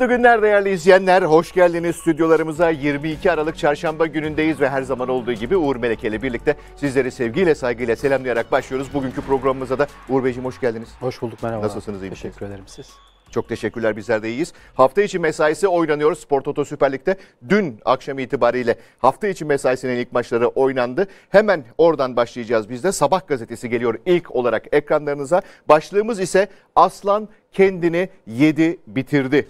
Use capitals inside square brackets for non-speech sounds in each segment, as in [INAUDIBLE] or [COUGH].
Mutlu günler değerli izleyenler. Hoş geldiniz stüdyolarımıza. 22 Aralık Çarşamba günündeyiz ve her zaman olduğu gibi Uğur Meleke ile birlikte sizleri sevgiyle, saygıyla selamlayarak başlıyoruz. Bugünkü programımıza da Uğur Beyciğim hoş geldiniz. Hoş bulduk merhaba. Nasılsınız, iyi? Teşekkür ederim siz. Çok teşekkürler bizler de iyiyiz. Hafta içi mesaisi oynanıyor Spor Toto Süper Lig'de. Dün akşam itibariyle hafta içi mesaisinin ilk maçları oynandı. Hemen oradan başlayacağız biz de. Sabah gazetesi geliyor ilk olarak ekranlarınıza. Başlığımız ise Aslan kendini yedi bitirdi.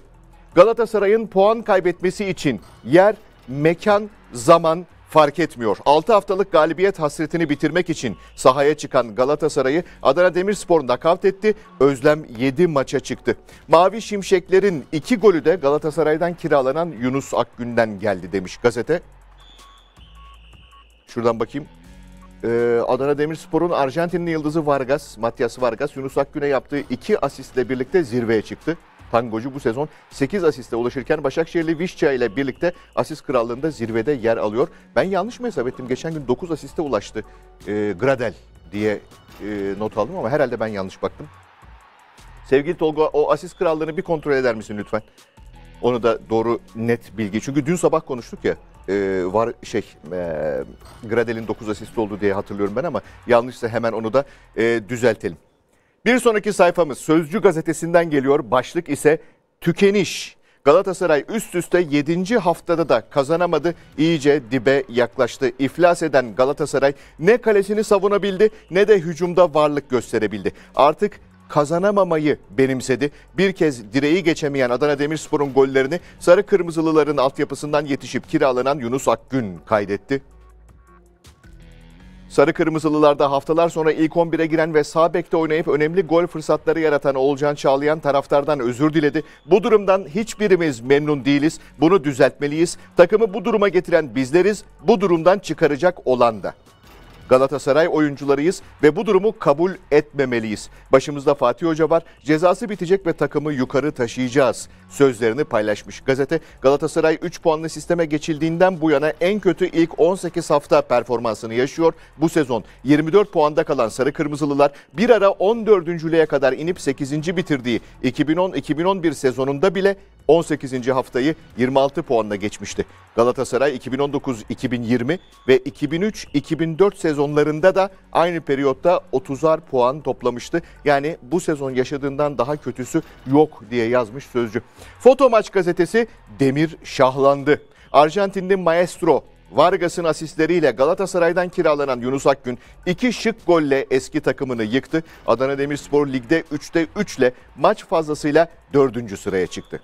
Galatasaray'ın puan kaybetmesi için yer, mekan, zaman fark etmiyor. 6 haftalık galibiyet hasretini bitirmek için sahaya çıkan Galatasaray'ı Adana Demirspor nakavt etti. Özlem 7 maça çıktı. Mavi Şimşeklerin 2 golü de Galatasaray'dan kiralanan Yunus Akgün'den geldi demiş gazete. Şuradan bakayım. Ee, Adana Demirspor'un Arjantinli yıldızı Vargas, Matias Vargas, Yunus Akgün'e yaptığı 2 asistle birlikte zirveye çıktı. Tangocu bu sezon 8 asiste ulaşırken Başakşehirli Vişça ile birlikte asist krallığında zirvede yer alıyor. Ben yanlış mı hesap ettim? Geçen gün 9 asiste ulaştı e, Gradel diye e, not aldım ama herhalde ben yanlış baktım. Sevgili Tolga o asist krallığını bir kontrol eder misin lütfen? Onu da doğru net bilgi. Çünkü dün sabah konuştuk ya e, var şey e, Gradel'in 9 asist oldu diye hatırlıyorum ben ama yanlışsa hemen onu da e, düzeltelim. Bir sonraki sayfamız Sözcü gazetesinden geliyor. Başlık ise tükeniş. Galatasaray üst üste 7. haftada da kazanamadı. İyice dibe yaklaştı. İflas eden Galatasaray ne kalesini savunabildi ne de hücumda varlık gösterebildi. Artık kazanamamayı benimsedi. Bir kez direği geçemeyen Adana Demirspor'un gollerini sarı kırmızılıların altyapısından yetişip kiralanan Yunus Akgün kaydetti. Sarı Kırmızılılarda haftalar sonra ilk 11'e giren ve sağ bekte oynayıp önemli gol fırsatları yaratan Oğulcan Çağlayan taraftardan özür diledi. Bu durumdan hiçbirimiz memnun değiliz. Bunu düzeltmeliyiz. Takımı bu duruma getiren bizleriz. Bu durumdan çıkaracak olan da. Galatasaray oyuncularıyız ve bu durumu kabul etmemeliyiz. Başımızda Fatih Hoca var. Cezası bitecek ve takımı yukarı taşıyacağız. Sözlerini paylaşmış gazete. Galatasaray 3 puanlı sisteme geçildiğinden bu yana en kötü ilk 18 hafta performansını yaşıyor. Bu sezon 24 puanda kalan Sarı Kırmızılılar bir ara 14. kadar inip 8. bitirdiği 2010-2011 sezonunda bile 18. haftayı 26 puanla geçmişti. Galatasaray 2019-2020 ve 2003-2004 sezonlarında da aynı periyotta 30'ar puan toplamıştı. Yani bu sezon yaşadığından daha kötüsü yok diye yazmış sözcü. Foto Maç gazetesi Demir şahlandı. Arjantinli maestro Vargas'ın asistleriyle Galatasaray'dan kiralanan Yunus Akgün iki şık golle eski takımını yıktı. Adana Demirspor Lig'de 3'te 3 ile maç fazlasıyla 4. sıraya çıktı.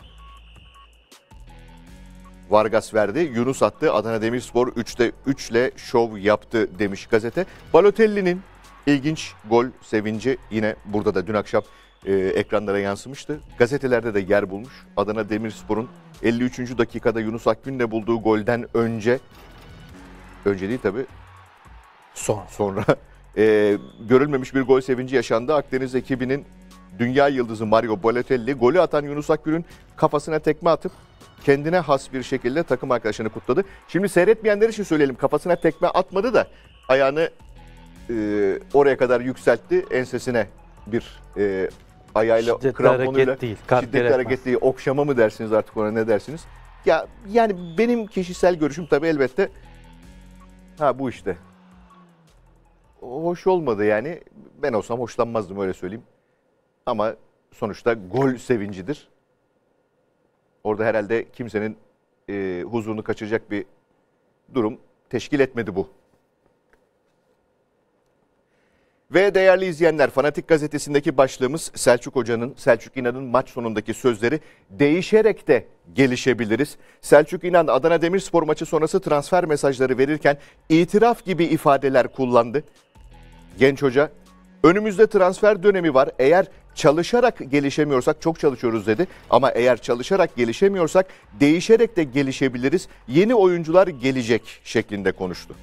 Vargas verdi, Yunus attı. Adana Demirspor 3'te 3 ile şov yaptı demiş gazete. Balotelli'nin ilginç gol sevinci yine burada da dün akşam e, ekranlara yansımıştı. Gazetelerde de yer bulmuş. Adana Demirspor'un 53. dakikada Yunus Akgün'le bulduğu golden önce önce değil tabii Son. sonra e, görülmemiş bir gol sevinci yaşandı. Akdeniz ekibinin dünya yıldızı Mario Balotelli golü atan Yunus Akgün'ün kafasına tekme atıp kendine has bir şekilde takım arkadaşını kutladı. Şimdi seyretmeyenler için söyleyelim kafasına tekme atmadı da ayağını e, oraya kadar yükseltti ensesine bir e, ayağıyla Şiddetli kramponuyla hareket değil, şiddetli hareket değil okşama mı dersiniz artık ona ne dersiniz? Ya yani benim kişisel görüşüm tabii elbette ha bu işte. Hoş olmadı yani. Ben olsam hoşlanmazdım öyle söyleyeyim. Ama sonuçta gol sevincidir. Orada herhalde kimsenin e, huzurunu kaçıracak bir durum teşkil etmedi bu. Ve değerli izleyenler Fanatik Gazetesi'ndeki başlığımız Selçuk Hoca'nın, Selçuk İnan'ın maç sonundaki sözleri değişerek de gelişebiliriz. Selçuk İnan Adana Demirspor maçı sonrası transfer mesajları verirken itiraf gibi ifadeler kullandı. Genç hoca önümüzde transfer dönemi var. Eğer çalışarak gelişemiyorsak çok çalışıyoruz dedi. Ama eğer çalışarak gelişemiyorsak değişerek de gelişebiliriz. Yeni oyuncular gelecek şeklinde konuştu.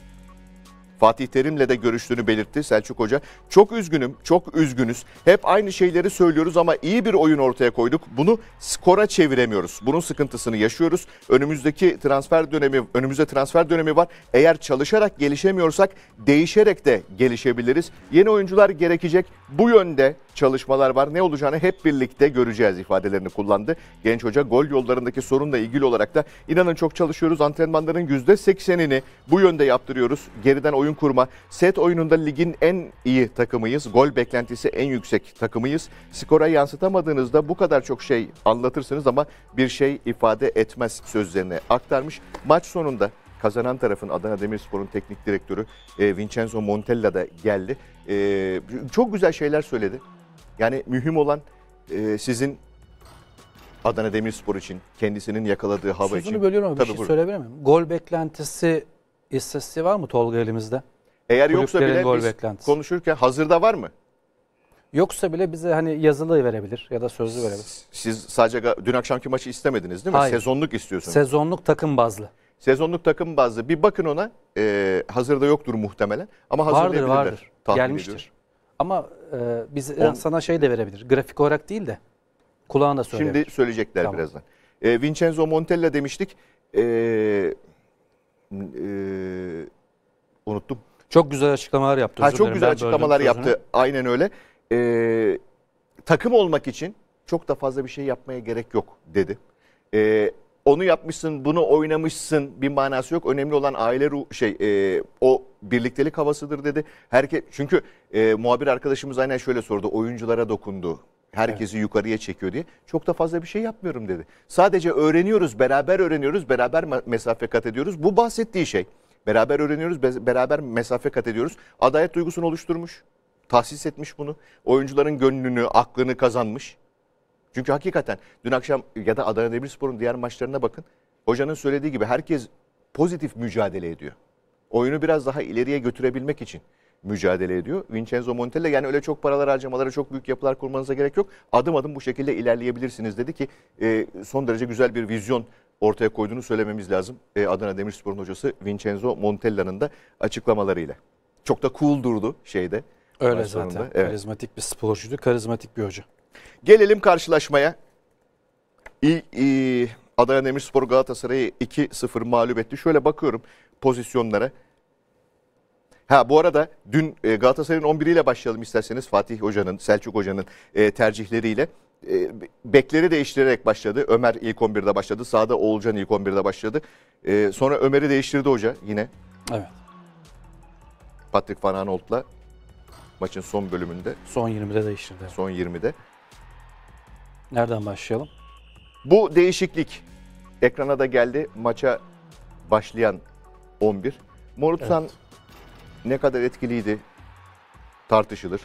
Fatih Terim'le de görüştüğünü belirtti Selçuk Hoca. Çok üzgünüm, çok üzgünüz. Hep aynı şeyleri söylüyoruz ama iyi bir oyun ortaya koyduk. Bunu skora çeviremiyoruz. Bunun sıkıntısını yaşıyoruz. Önümüzdeki transfer dönemi, önümüzde transfer dönemi var. Eğer çalışarak gelişemiyorsak değişerek de gelişebiliriz. Yeni oyuncular gerekecek. Bu yönde çalışmalar var. Ne olacağını hep birlikte göreceğiz ifadelerini kullandı. Genç hoca gol yollarındaki sorunla ilgili olarak da inanın çok çalışıyoruz. Antrenmanların %80'ini bu yönde yaptırıyoruz. Geriden oyun kurma. Set oyununda ligin en iyi takımıyız. Gol beklentisi en yüksek takımıyız. Skora yansıtamadığınızda bu kadar çok şey anlatırsınız ama bir şey ifade etmez sözlerine aktarmış. Maç sonunda kazanan tarafın Adana Demirspor'un teknik direktörü e, Vincenzo Montella da geldi. E, çok güzel şeyler söyledi. Yani mühim olan e, sizin Adana Demirspor için kendisinin yakaladığı hava Sözünü için. bölüyorum ama bir Tabii, şey buyurun. söyleyebilir miyim? Gol beklentisi istatistiği var mı Tolga elimizde? Eğer yoksa bile gol biz beklentisi. konuşurken hazırda var mı? Yoksa bile bize hani yazılı verebilir ya da sözlü verebilir. Siz sadece dün akşamki maçı istemediniz değil mi? Hayır. Sezonluk istiyorsunuz. Sezonluk takım bazlı. Sezonluk takım bazlı. Bir bakın ona. E, hazırda yoktur muhtemelen. Ama Vardır hazırlayabilirler. vardır. tahmin Gelmiştir. ediyorum. Ama e, biz On- sana şey de verebilir. Grafik olarak değil de kulağına söyleyebilir. Şimdi söyleyecekler Tamam. birazdan. E, Vincenzo Montella demiştik. E, e, unuttum. Çok güzel açıklamalar yaptı. Ha, çok dilerim, güzel ben açıklamalar sözünü. yaptı. Aynen öyle. E, takım olmak için çok da fazla bir şey yapmaya gerek yok dedi. E, onu yapmışsın, bunu oynamışsın bir manası yok. Önemli olan aile ruh şey e, o birliktelik havasıdır dedi. Herke çünkü e, muhabir arkadaşımız aynen şöyle sordu. Oyunculara dokundu. Herkesi yukarıya çekiyor diye. Çok da fazla bir şey yapmıyorum dedi. Sadece öğreniyoruz, beraber öğreniyoruz, beraber me- mesafe kat ediyoruz. Bu bahsettiği şey. Beraber öğreniyoruz, be- beraber mesafe kat ediyoruz. Adalet duygusunu oluşturmuş. Tahsis etmiş bunu. Oyuncuların gönlünü, aklını kazanmış. Çünkü hakikaten dün akşam ya da Adana Demirspor'un diğer maçlarına bakın. Hocanın söylediği gibi herkes pozitif mücadele ediyor. Oyunu biraz daha ileriye götürebilmek için mücadele ediyor. Vincenzo Montella yani öyle çok paralar harcamalara, çok büyük yapılar kurmanıza gerek yok. Adım adım bu şekilde ilerleyebilirsiniz dedi ki e, son derece güzel bir vizyon ortaya koyduğunu söylememiz lazım. E, Adana Demirspor'un hocası Vincenzo Montella'nın da açıklamalarıyla. Çok da cool durdu şeyde. Öyle zaten. Evet. Karizmatik bir sporcuydu. Karizmatik bir hoca. Gelelim karşılaşmaya. Adana Demirspor Galatasaray'ı 2-0 mağlup etti. Şöyle bakıyorum pozisyonlara. Ha bu arada dün e, Galatasaray'ın 11'iyle başlayalım isterseniz Fatih Hoca'nın, Selçuk Hoca'nın e, tercihleriyle. E, bekleri değiştirerek başladı. Ömer ilk 11'de başladı. Sağda Oğulcan ilk 11'de başladı. Sonra Ömer'i değiştirdi hoca yine. Evet. Patrick Van Aanholt'la maçın son bölümünde, Son 20'de değiştirdi. son 20'de. Nereden başlayalım? Bu değişiklik ekrana da geldi. Maça başlayan 11. Morutsan ne kadar etkiliydi tartışılır.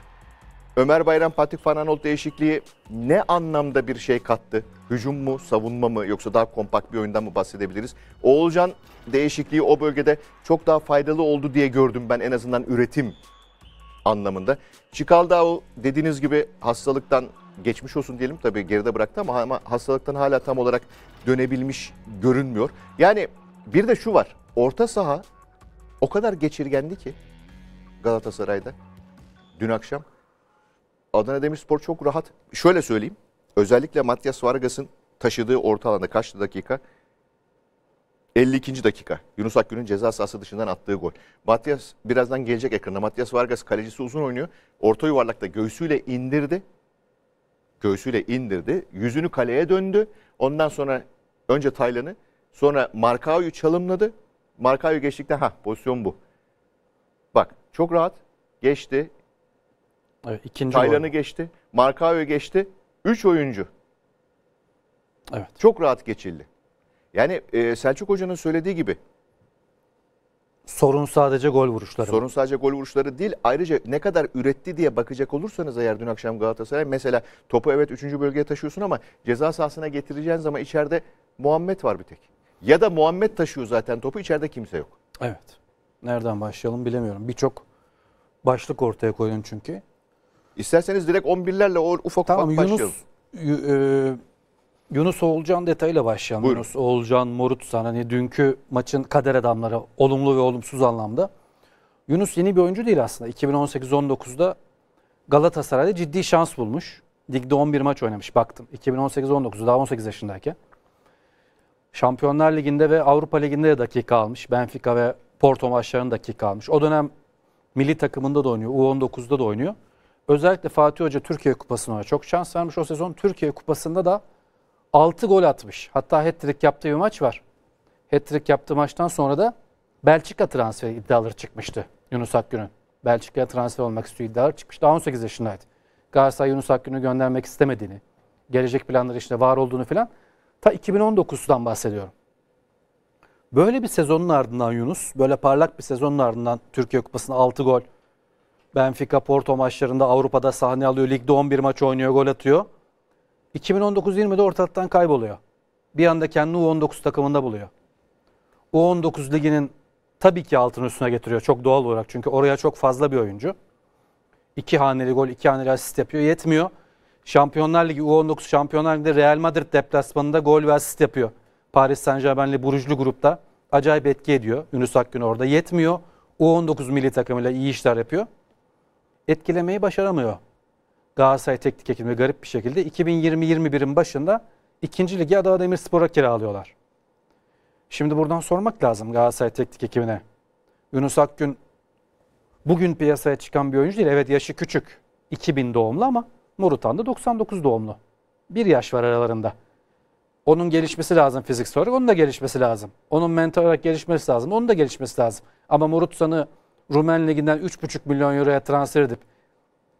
Ömer Bayram Fatih Van Aanholt değişikliği ne anlamda bir şey kattı? Hücum mu, savunma mı yoksa daha kompakt bir oyundan mı bahsedebiliriz? Oğulcan değişikliği o bölgede çok daha faydalı oldu diye gördüm ben en azından üretim anlamında. Çikaldao dediğiniz gibi hastalıktan geçmiş olsun diyelim tabii geride bıraktı ama, ama hastalıktan hala tam olarak dönebilmiş görünmüyor. Yani bir de şu var. Orta saha o kadar geçirgendi ki Galatasaray'da dün akşam. Adana Demirspor çok rahat. Şöyle söyleyeyim. Özellikle Matias Vargas'ın taşıdığı orta alanda kaçtı dakika? 52. dakika. Yunus Akgün'ün ceza sahası dışından attığı gol. Matias birazdan gelecek ekrana. Matias Vargas kalecisi uzun oynuyor. Orta yuvarlakta göğsüyle indirdi. Göğsüyle indirdi. Yüzünü kaleye döndü. Ondan sonra önce Taylan'ı sonra Markao'yu çalımladı. Markao'yu geçtikten ha pozisyon bu. Bak çok rahat geçti. Evet, ikinci Taylan'ı geçti. Markao'yu geçti. 3 oyuncu. Evet. Çok rahat geçildi. Yani e, Selçuk Hoca'nın söylediği gibi Sorun sadece gol vuruşları. sorun sadece gol vuruşları değil. Ayrıca ne kadar üretti diye bakacak olursanız eğer dün akşam Galatasaray mesela topu evet 3. bölgeye taşıyorsun ama ceza sahasına getireceğin zaman içeride Muhammed var bir tek. Ya da Muhammed taşıyor zaten topu içeride kimse yok. Evet. Nereden başlayalım bilemiyorum. Birçok başlık ortaya koydun çünkü. İsterseniz direkt 11'lerle o ufak Tamam ufak başlayalım. Yunus Yu- e, Yunus Oğulcan detayıyla başlayalım. Buyurun. Yunus Oğulcan, Morutsan hani dünkü maçın kader adamları olumlu ve olumsuz anlamda. Yunus yeni bir oyuncu değil aslında. 2018-19'da Galatasaray'da ciddi şans bulmuş. Ligde 11 maç oynamış baktım. 2018-19'da daha 18 yaşındayken. Şampiyonlar Ligi'nde ve Avrupa Ligi'nde de dakika almış. Benfica ve Porto maçlarında dakika almış. O dönem milli takımında da oynuyor. U19'da da oynuyor. Özellikle Fatih Hoca Türkiye Kupası'na çok şans vermiş o sezon. Türkiye Kupası'nda da 6 gol atmış. Hatta hat-trick yaptığı bir maç var. Hat-trick yaptığı maçtan sonra da Belçika transferi iddiaları çıkmıştı Yunus Akgün'ün. Belçika'ya transfer olmak istiyor iddiaları çıkmış. Daha 18 yaşındaydı. Galatasaray Yunus Akgün'ü göndermek istemediğini, gelecek planları içinde var olduğunu filan ta 2019'dan bahsediyorum. Böyle bir sezonun ardından Yunus, böyle parlak bir sezonun ardından Türkiye Kupası'nda 6 gol, Benfica Porto maçlarında Avrupa'da sahne alıyor, ligde 11 maç oynuyor, gol atıyor. 2019-20'de ortalıktan kayboluyor. Bir anda kendini U19 takımında buluyor. U19 liginin tabii ki altını üstüne getiriyor çok doğal olarak. Çünkü oraya çok fazla bir oyuncu. İki haneli gol, iki haneli asist yapıyor. Yetmiyor. Şampiyonlar Ligi U19 Şampiyonlar Ligi'nde Real Madrid deplasmanında gol ve asist yapıyor. Paris Saint Germain'li Burujlu grupta acayip etki ediyor. Yunus Akgün orada. Yetmiyor. U19 milli takımıyla iyi işler yapıyor. Etkilemeyi başaramıyor. Galatasaray teknik ekibi garip bir şekilde 2020-21'in başında ikinci ligi Adana Demirspor'a kiralıyorlar. Şimdi buradan sormak lazım Galatasaray teknik ekibine. Yunus Akgün bugün piyasaya çıkan bir oyuncu değil. Evet yaşı küçük. 2000 doğumlu ama Morutan da 99 doğumlu. Bir yaş var aralarında. Onun gelişmesi lazım fiziksel olarak. Onun da gelişmesi lazım. Onun mental olarak gelişmesi lazım. Onun da gelişmesi lazım. Ama Morutsan'ı Rumen Ligi'nden 3,5 milyon euroya transfer edip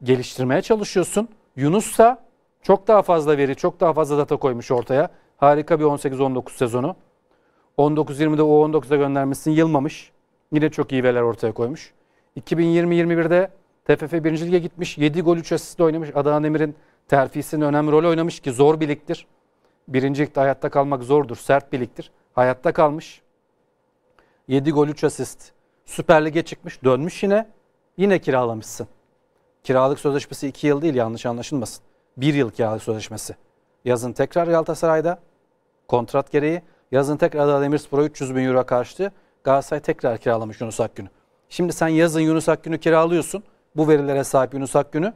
geliştirmeye çalışıyorsun. Yunus'sa çok daha fazla veri, çok daha fazla data koymuş ortaya. Harika bir 18-19 sezonu. 19-20'de U19'da göndermesini yılmamış. Yine çok iyi veriler ortaya koymuş. 2020-21'de TFF 1. Lig'e gitmiş. 7 gol 3 asistle oynamış. Adana Demir'in terfisinin önemli rol oynamış ki zor bir ligdir. Birinci ligde hayatta kalmak zordur. Sert bir ligdir. Hayatta kalmış. 7 gol 3 asist. Süper Lig'e çıkmış. Dönmüş yine. Yine kiralamışsın. Kiralık sözleşmesi 2 yıl değil yanlış anlaşılmasın. 1 yıl kiralık sözleşmesi. Yazın tekrar Galatasaray'da kontrat gereği. Yazın tekrar Demirspor'a 300 bin euro karşılığı Galatasaray tekrar kiralamış Yunus Akgün'ü. Şimdi sen yazın Yunus Akgün'ü kiralıyorsun. Bu verilere sahip Yunus Akgün'ü.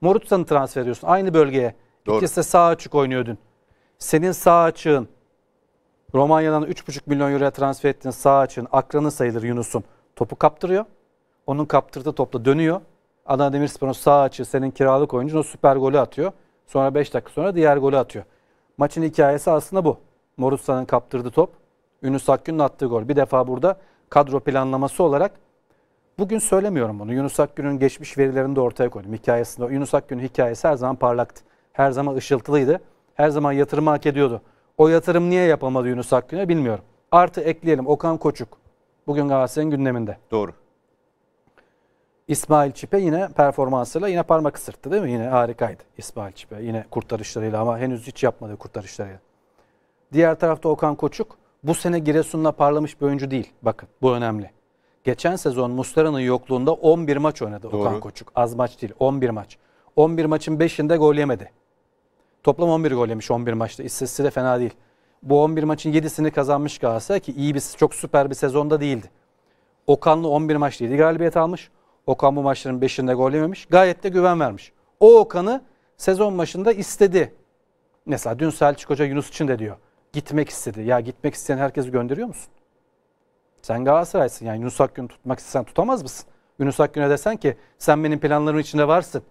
Morutsan'ı transfer ediyorsun aynı bölgeye. Doğru. İkisi de sağ açık oynuyor dün. Senin sağ açığın Romanya'dan 3,5 milyon euroya transfer ettiğin sağ açığın akranı sayılır Yunus'un. Topu kaptırıyor. Onun kaptırdığı topla dönüyor. Adana Demirspor'un sağ açığı senin kiralık oyuncun o süper golü atıyor. Sonra 5 dakika sonra diğer golü atıyor. Maçın hikayesi aslında bu. Morutsa'nın kaptırdığı top. Yunus Akgün'ün attığı gol. Bir defa burada kadro planlaması olarak bugün söylemiyorum bunu. Yunus Akgün'ün geçmiş verilerini de ortaya koydum. Hikayesinde. Yunus Akgün'ün hikayesi her zaman parlaktı. Her zaman ışıltılıydı. Her zaman yatırımı hak ediyordu. O yatırım niye yapamadı Yunus Akgün'e bilmiyorum. Artı ekleyelim Okan Koçuk. Bugün Galatasaray'ın gündeminde. Doğru. İsmail Çipe yine performansıyla yine parmak ısırttı değil mi? Yine harikaydı İsmail Çipe. Yine kurtarışlarıyla ama henüz hiç yapmadığı kurtarışlarıyla. Diğer tarafta Okan Koçuk bu sene Giresun'la parlamış bir oyuncu değil. Bakın bu önemli. Geçen sezon Muslera'nın yokluğunda 11 maç oynadı Doğru. Okan Koçuk. Az maç değil 11 maç. 11 maçın 5'inde gol yemedi. Toplam 11 gol yemiş 11 maçta. İstatistiği de fena değil. Bu 11 maçın 7'sini kazanmış Galatasaray ki iyi bir çok süper bir sezonda değildi. Okan'la 11 maçta 7 galibiyet almış. Okan bu maçların 5'inde gol yememiş. Gayet de güven vermiş. O Okan'ı sezon başında istedi. Mesela dün Selçuk Hoca Yunus için de diyor. Gitmek istedi. Ya gitmek isteyen herkesi gönderiyor musun? Sen Galatasaray'sın yani Yunus Akgün'ü tutmak istesen tutamaz mısın? Yunus Akgün'e desen ki sen benim planlarımın içinde varsın.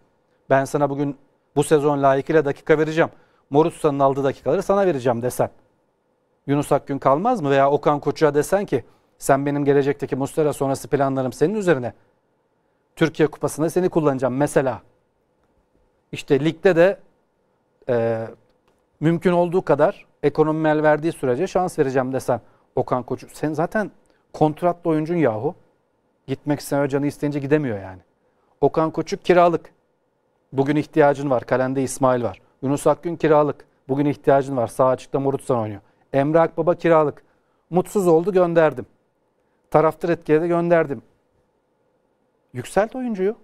Ben sana bugün bu sezon layıkıyla dakika vereceğim. Morutsa'nın aldığı dakikaları sana vereceğim desen. Yunus Akgün kalmaz mı? Veya Okan Koçuk'a desen ki sen benim gelecekteki Muslera sonrası planlarım senin üzerine. Türkiye Kupası'nda seni kullanacağım mesela. İşte ligde de e, mümkün olduğu kadar ekonomi el verdiği sürece şans vereceğim desen Okan Koçuk. Sen zaten kontratlı oyuncun yahu. Gitmek istemiyor canı isteyince gidemiyor yani. Okan Koçuk kiralık. Bugün ihtiyacın var. Kalende İsmail var. Yunus Akgün kiralık. Bugün ihtiyacın var. Sağ açıkta Morutsan oynuyor. Emre Akbaba kiralık. Mutsuz oldu gönderdim. Taraftar etkiledi gönderdim. Yükselt oyuncuyu.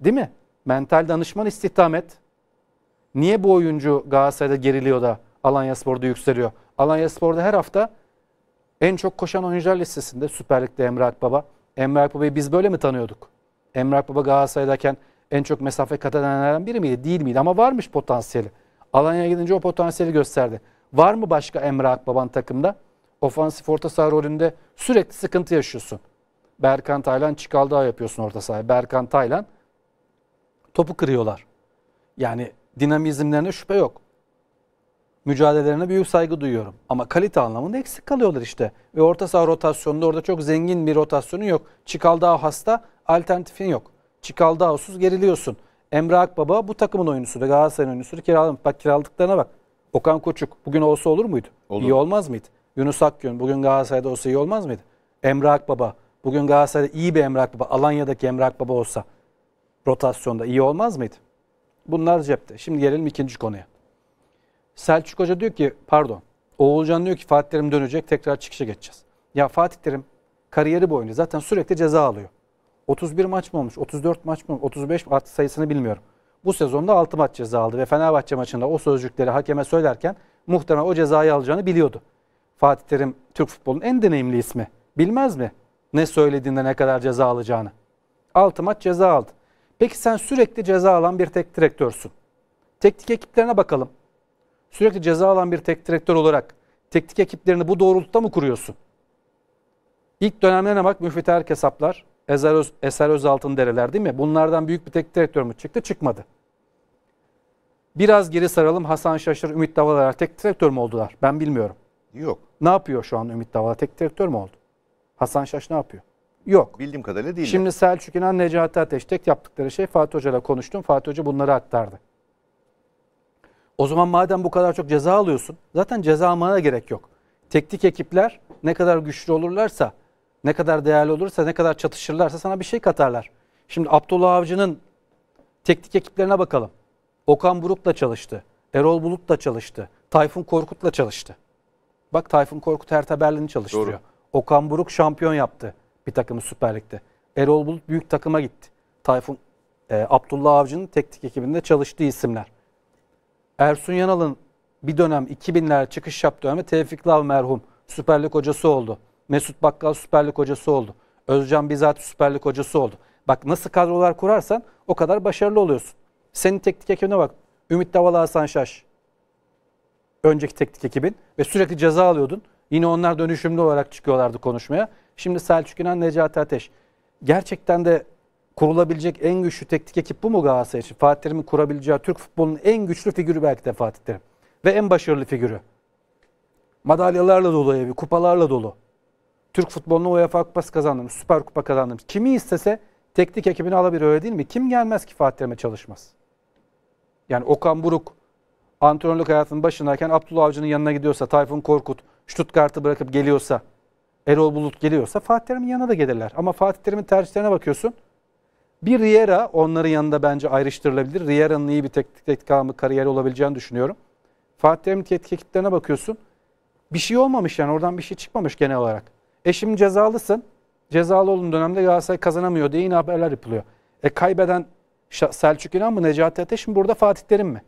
Değil mi? Mental danışman istihdam et. Niye bu oyuncu Galatasaray'da geriliyor da Alanya Spor'da yükseliyor? Alanya Spor'da her hafta en çok koşan oyuncular listesinde Süper Lig'de Emre Akbaba. Emre Akbaba'yı biz böyle mi tanıyorduk? Emre Akbaba Galatasaray'dayken en çok mesafe kat edenlerden biri miydi? Değil miydi? Ama varmış potansiyeli. Alanya'ya gidince o potansiyeli gösterdi. Var mı başka Emre Akbaba'nın takımda? Ofansif orta saha rolünde sürekli sıkıntı yaşıyorsun. Berkan Taylan Çikaldağ yapıyorsun orta sahaya. Berkan Taylan Topu kırıyorlar. Yani dinamizmlerine şüphe yok. Mücadelelerine büyük saygı duyuyorum. Ama kalite anlamında eksik kalıyorlar işte. Ve orta saha rotasyonunda orada çok zengin bir rotasyonu yok. Çikaldao hasta, alternatifin yok. Çikaldao'suz geriliyorsun. Emre Akbaba bu takımın oyuncusu da Galatasaray'ın oyuncusu kiralamış. Bak kiraladıklarına bak. Okan Koçuk bugün olsa olur muydu? Olur. İyi olmaz mıydı? Yunus Akgün bugün Galatasaray'da olsa iyi olmaz mıydı? Emre Akbaba bugün Galatasaray'da iyi bir Emre Akbaba, Alanya'daki Emre Akbaba olsa rotasyonda iyi olmaz mıydı? Bunlar cepte. Şimdi gelelim ikinci konuya. Selçuk Hoca diyor ki pardon. Oğulcan diyor ki Fatih Terim dönecek tekrar çıkışa geçeceğiz. Ya Fatih Terim kariyeri boyunca zaten sürekli ceza alıyor. 31 maç mı olmuş? 34 maç mı? olmuş, 35 mi? Artık sayısını bilmiyorum. Bu sezonda 6 maç ceza aldı ve Fenerbahçe maçında o sözcükleri hakeme söylerken muhtemelen o cezayı alacağını biliyordu. Fatih Terim Türk futbolunun en deneyimli ismi. Bilmez mi? Ne söylediğinde ne kadar ceza alacağını. 6 maç ceza aldı. Peki sen sürekli ceza alan bir tek direktörsün. Teknik ekiplerine bakalım. Sürekli ceza alan bir tek direktör olarak teknik ekiplerini bu doğrultuda mı kuruyorsun? İlk dönemlerine bak Müfit Erk hesaplar. Eser, Öz, Eser Özaltın dereler değil mi? Bunlardan büyük bir teknik direktör mü çıktı? Çıkmadı. Biraz geri saralım. Hasan Şaşır, Ümit Davalar teknik direktör mü oldular? Ben bilmiyorum. Yok. Ne yapıyor şu an Ümit Davala? Teknik direktör mü oldu? Hasan Şaş ne yapıyor? Yok. Bildiğim kadarıyla değil. Şimdi Selçuk İnan, Necati Ateş tek yaptıkları şey Fatih Hoca ile konuştum. Fatih Hoca bunları aktardı. O zaman madem bu kadar çok ceza alıyorsun, zaten ceza almana gerek yok. Teknik ekipler ne kadar güçlü olurlarsa, ne kadar değerli olursa, ne kadar çatışırlarsa sana bir şey katarlar. Şimdi Abdullah Avcı'nın teknik ekiplerine bakalım. Okan Buruk'la çalıştı. Erol Bulut'la çalıştı. Tayfun Korkut'la çalıştı. Bak Tayfun Korkut Hertha Berlin'i çalıştırıyor. Doğru. Okan Buruk şampiyon yaptı bir takımı Süper Lig'de. Erol Bulut büyük takıma gitti. Tayfun e, Abdullah Avcı'nın teknik ekibinde çalıştığı isimler. Ersun Yanal'ın bir dönem 2000'ler çıkış yaptığı dönemde Tevfik Lav merhum Süper Lig hocası oldu. Mesut Bakkal Süper Lig hocası oldu. Özcan Bizat Süper Lig hocası oldu. Bak nasıl kadrolar kurarsan o kadar başarılı oluyorsun. Senin teknik ekibine bak. Ümit Davala Hasan Şaş. Önceki teknik ekibin ve sürekli ceza alıyordun. Yine onlar dönüşümlü olarak çıkıyorlardı konuşmaya. Şimdi Selçuk İnan, Necati Ateş. Gerçekten de kurulabilecek en güçlü teknik ekip bu mu Galatasaray için? Fatih Terim'in kurabileceği Türk futbolunun en güçlü figürü belki de Fatih Terim. Ve en başarılı figürü. Madalyalarla dolu evi, kupalarla dolu. Türk futboluna UEFA Kupası kazandırmış, Süper Kupa kazandırmış. Kimi istese teknik ekibini alabilir öyle değil mi? Kim gelmez ki Fatih Terim'e çalışmaz? Yani Okan Buruk antrenörlük hayatının başındayken Abdullah Avcı'nın yanına gidiyorsa, Tayfun Korkut Stuttgart'ı bırakıp geliyorsa, Erol Bulut geliyorsa Fatih Terim'in yanına da gelirler. Ama Fatih Terim'in tercihlerine bakıyorsun. Bir Riera onların yanında bence ayrıştırılabilir. Riera'nın iyi bir teknik teknik kariyeri olabileceğini düşünüyorum. Fatih Terim'in teknik ekiplerine bakıyorsun. Bir şey olmamış yani oradan bir şey çıkmamış genel olarak. E şimdi cezalısın. Cezalı olduğun dönemde Galatasaray kazanamıyor diye yine haberler yapılıyor. E kaybeden Selçuk İnan mı Necati Ateş mi burada Fatih Terim mi?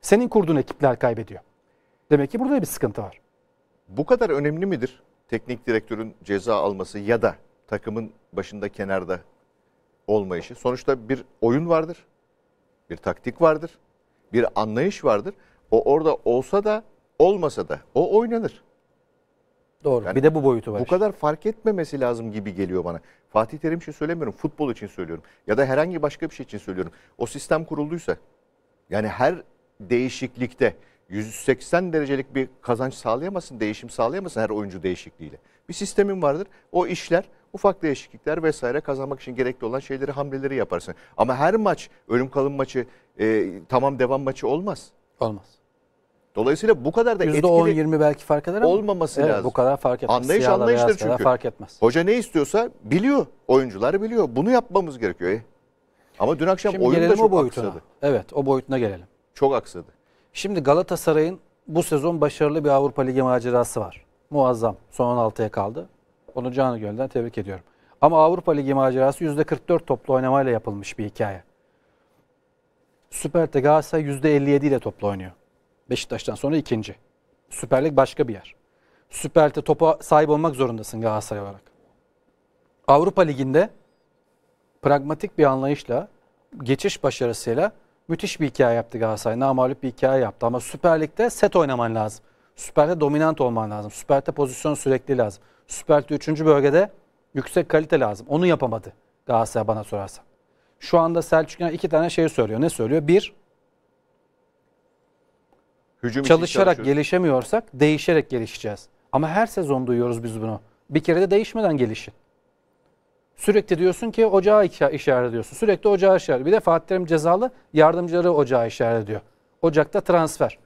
Senin kurduğun ekipler kaybediyor. Demek ki burada bir sıkıntı var. Bu kadar önemli midir teknik direktörün ceza alması ya da takımın başında kenarda olmayışı? Sonuçta bir oyun vardır, bir taktik vardır, bir anlayış vardır. O orada olsa da olmasa da o oynanır. Doğru. Yani bir de bu boyutu var. Bu kadar fark etmemesi lazım gibi geliyor bana. Fatih Terim için söylemiyorum, futbol için söylüyorum. Ya da herhangi başka bir şey için söylüyorum. O sistem kurulduysa, yani her değişiklikte 180 derecelik bir kazanç sağlayamazsın, değişim sağlayamazsın her oyuncu değişikliğiyle. Bir sistemin vardır. O işler, ufak değişiklikler vesaire kazanmak için gerekli olan şeyleri, hamleleri yaparsın. Ama her maç, ölüm kalım maçı, e, tamam devam maçı olmaz. Olmaz. Dolayısıyla bu kadar da etkili %10-20 belki fark eder ama olmaması evet, lazım. bu kadar fark etmez. Anlayış Siyahla anlayıştır çünkü. fark etmez. Hoca ne istiyorsa biliyor. Oyuncular biliyor. Bunu yapmamız gerekiyor. Ama dün akşam Şimdi oyun da o çok boyutuna. aksadı. Evet o boyutuna gelelim. Çok aksadı. Şimdi Galatasaray'ın bu sezon başarılı bir Avrupa Ligi macerası var. Muazzam. Son 16'ya kaldı. Onu canı gönülden tebrik ediyorum. Ama Avrupa Ligi macerası %44 toplu oynamayla yapılmış bir hikaye. Süper Lig'de Galatasaray %57 ile toplu oynuyor. Beşiktaş'tan sonra ikinci. Süper Lig başka bir yer. Süper Lig'de topa sahip olmak zorundasın Galatasaray olarak. Avrupa Ligi'nde pragmatik bir anlayışla, geçiş başarısıyla müthiş bir hikaye yaptı Galatasaray. Namalup bir hikaye yaptı ama Süper Lig'de set oynaman lazım. Süper Lig'de dominant olman lazım. Süper Lig'de pozisyon sürekli lazım. Süper Lig'de 3. bölgede yüksek kalite lazım. Onu yapamadı Galatasaray bana sorarsan. Şu anda Selçuk İnan iki tane şey söylüyor. Ne söylüyor? Bir, Hücum çalışarak gelişemiyorsak değişerek gelişeceğiz. Ama her sezon duyuyoruz biz bunu. Bir kere de değişmeden gelişin. Sürekli diyorsun ki ocağı işa- işaret ediyorsun. Sürekli ocağı işaret. Bir de Fatih Terim cezalı yardımcıları ocağı işaret ediyor. Ocakta transfer.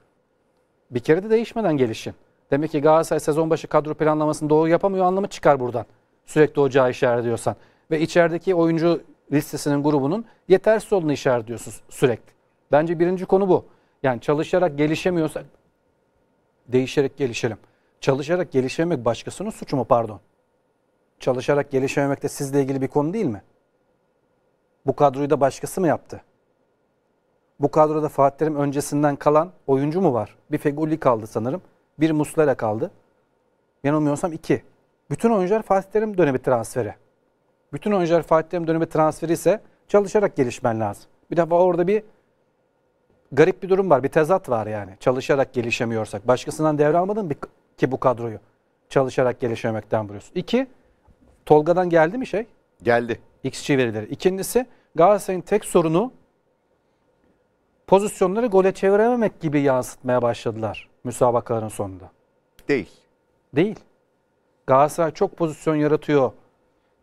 Bir kere de değişmeden gelişin. Demek ki Galatasaray sezon başı kadro planlamasını doğru yapamıyor anlamı çıkar buradan. Sürekli ocağı işaret ediyorsan. Ve içerideki oyuncu listesinin grubunun yetersiz olduğunu işaret ediyorsun sürekli. Bence birinci konu bu. Yani çalışarak gelişemiyorsak değişerek gelişelim. Çalışarak gelişememek başkasının suçu mu pardon? Çalışarak gelişememek de sizle ilgili bir konu değil mi? Bu kadroyu da başkası mı yaptı? Bu kadroda Fatih Terim öncesinden kalan oyuncu mu var? Bir Feguli kaldı sanırım. Bir Muslera kaldı. Yanılmıyorsam iki. Bütün oyuncular Fatih Terim dönemi transferi. Bütün oyuncular Fatih Terim dönemi transferi ise çalışarak gelişmen lazım. Bir defa orada bir garip bir durum var. Bir tezat var yani. Çalışarak gelişemiyorsak. Başkasından devralmadın ki bu kadroyu. Çalışarak gelişemekten buluyorsun. İki, Tolga'dan geldi mi şey? Geldi. XG verileri. İkincisi Galatasaray'ın tek sorunu pozisyonları gole çevirememek gibi yansıtmaya başladılar müsabakaların sonunda. Değil. Değil. Galatasaray çok pozisyon yaratıyor.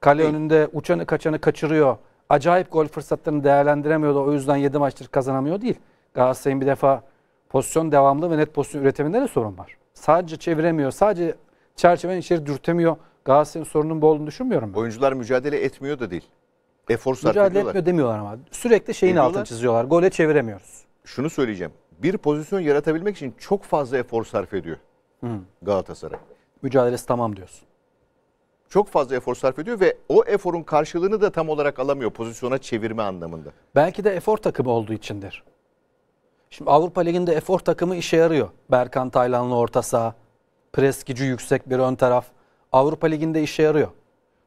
Kale Değil. önünde uçanı kaçanı kaçırıyor. Acayip gol fırsatlarını değerlendiremiyordu. O yüzden 7 maçtır kazanamıyor değil. Galatasaray'ın bir defa pozisyon devamlı ve net pozisyon üretiminde de sorun var. Sadece çeviremiyor. Sadece çerçevenin içeri dürtemiyor. Galatasaray'ın sorunun bu olduğunu düşünmüyorum ben. Oyuncular mücadele etmiyor da değil. Efor sarf Mücadele ediyorlar. etmiyor demiyorlar ama. Sürekli şeyin Ediyorlar. altını çiziyorlar. Gole çeviremiyoruz. Şunu söyleyeceğim. Bir pozisyon yaratabilmek için çok fazla efor sarf ediyor Galatasaray. Mücadelesi tamam diyorsun. Çok fazla efor sarf ediyor ve o eforun karşılığını da tam olarak alamıyor pozisyona çevirme anlamında. Belki de efor takımı olduğu içindir. Şimdi Avrupa Ligi'nde efor takımı işe yarıyor. Berkan Taylanlı orta saha, pres gücü yüksek bir ön taraf. Avrupa Ligi'nde işe yarıyor.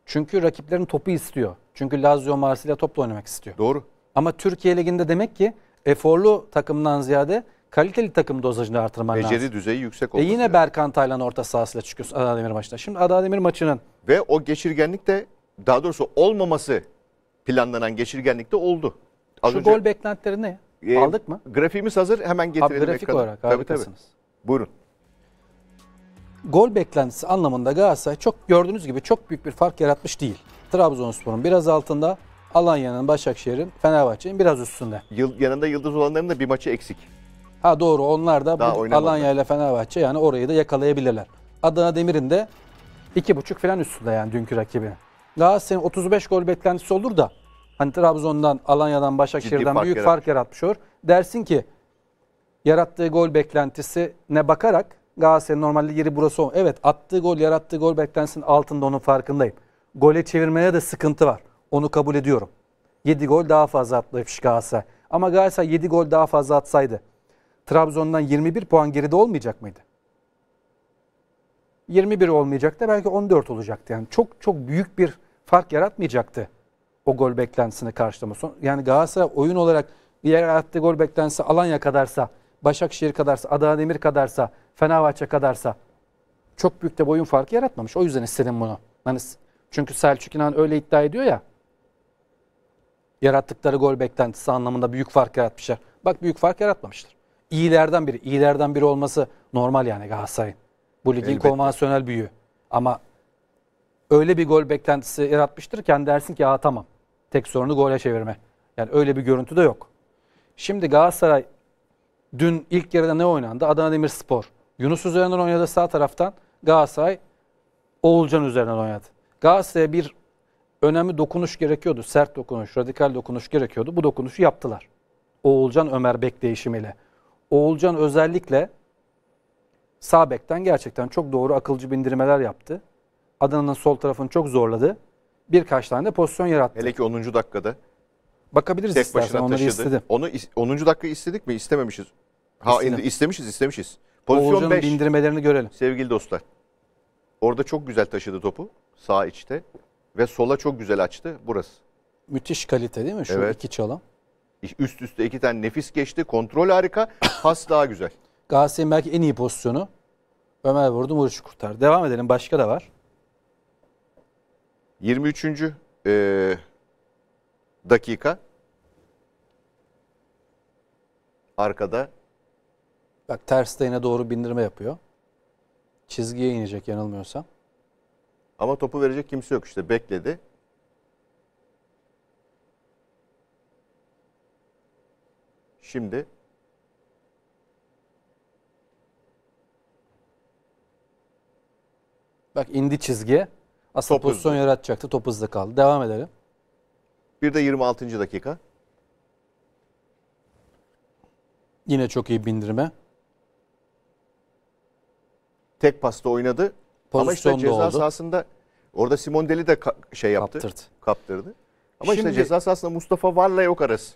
Çünkü rakiplerin topu istiyor. Çünkü Lazio Marsilya topla oynamak istiyor. Doğru. Ama Türkiye Ligi'nde demek ki eforlu takımdan ziyade kaliteli takım dozajını artırman Beceri lazım. düzeyi yüksek E olması yine lazım. Berkan Taylan orta sahasıyla çıkıyorsun Adana Demir maçına. Şimdi Adana Demir maçının Ve o geçirgenlik de daha doğrusu olmaması planlanan geçirgenlik de oldu. Az şu önce, gol beklentileri ne? e, Aldık mı? Grafiğimiz hazır hemen Abi getirelim grafik ekrana. olarak Tabii, tabii. Buyurun. Gol beklentisi anlamında Galatasaray çok gördüğünüz gibi çok büyük bir fark yaratmış değil. Trabzonspor'un biraz altında, Alanya'nın, Başakşehir'in, Fenerbahçe'nin biraz üstünde. Yıl, yanında yıldız olanların da bir maçı eksik. Ha doğru onlar da Daha bu. Alanya ile Fenerbahçe yani orayı da yakalayabilirler. Adana Demir'in de iki buçuk falan üstünde yani dünkü rakibi. Galatasaray'ın 35 gol beklentisi olur da hani Trabzon'dan, Alanya'dan, Başakşehir'den fark büyük yaratmış. fark yaratmış olur. Dersin ki yarattığı gol beklentisine bakarak Galatasaray'ın normalde yeri burası o. Evet attığı gol, yarattığı gol beklentisinin altında onun farkındayım. Gole çevirmeye de sıkıntı var. Onu kabul ediyorum. 7 gol daha fazla atmış Galatasaray. Ama Galatasaray 7 gol daha fazla atsaydı Trabzon'dan 21 puan geride olmayacak mıydı? 21 olmayacaktı belki 14 olacaktı. Yani çok çok büyük bir fark yaratmayacaktı o gol beklentisini karşılama. Yani Galatasaray oyun olarak diğer yarattığı gol beklentisi Alanya kadarsa, Başakşehir kadarsa, Adana Demir kadarsa, Fenerbahçe kadarsa çok büyük de bir oyun farkı yaratmamış. O yüzden istedim bunu. Hani çünkü Selçuk İnan öyle iddia ediyor ya. Yarattıkları gol beklentisi anlamında büyük fark yaratmışlar. Bak büyük fark yaratmamışlar. İyilerden biri, iyilerden biri olması normal yani Galatasaray'ın. Bu ligin Elbette. konvansiyonel büyüğü. Ama öyle bir gol beklentisi yaratmıştır ki hani dersin ki Aa, tamam. Tek sorunu gole çevirme. Yani öyle bir görüntü de yok. Şimdi Galatasaray dün ilk yarıda ne oynandı? Adana Demirspor. Yunus üzerinden oynadı sağ taraftan. Galatasaray Oğulcan üzerinden oynadı. Galatasaray'a bir önemli dokunuş gerekiyordu. Sert dokunuş, radikal dokunuş gerekiyordu. Bu dokunuşu yaptılar. Oğulcan Ömer Bek değişimiyle. Oğulcan özellikle sağ bekten gerçekten çok doğru akılcı bindirmeler yaptı. Adana'nın sol tarafını çok zorladı. Birkaç tane de pozisyon yarattı. Hele ki 10. dakikada Bakabiliriz tek istersen başına onları taşıdı. istedim. Onu is- 10. dakika istedik mi? İstememişiz. Ha İstedim. indi- istemişiz, istemişiz. Pozisyon Oğulcan'ın 5. bindirmelerini görelim. Sevgili dostlar. Orada çok güzel taşıdı topu sağ içte ve sola çok güzel açtı burası. Müthiş kalite değil mi şu Evet. iki çalım? Üst üste iki tane nefis geçti. Kontrol harika. Pas daha güzel. Galatasaray'ın belki en iyi pozisyonu. Ömer vurdu, Muriç kurtar. Devam edelim. Başka da var. 23. eee, dakika. Arkada. Bak ters değine doğru bindirme yapıyor. Çizgiye inecek yanılmıyorsam. Ama topu verecek kimse yok işte bekledi. Şimdi Bak indi çizgiye. Aslında top pozisyon hızlı. yaratacaktı. Top hızlı kaldı. Devam edelim bir de 26. dakika. Yine çok iyi bindirme. Tek pasta oynadı. Ama işte ceza oldu. sahasında orada Simon de şey yaptı. Kaptırdı. Kaptırdı. Ama Şimdi- işte ceza sahasında Mustafa Var'la yok arası.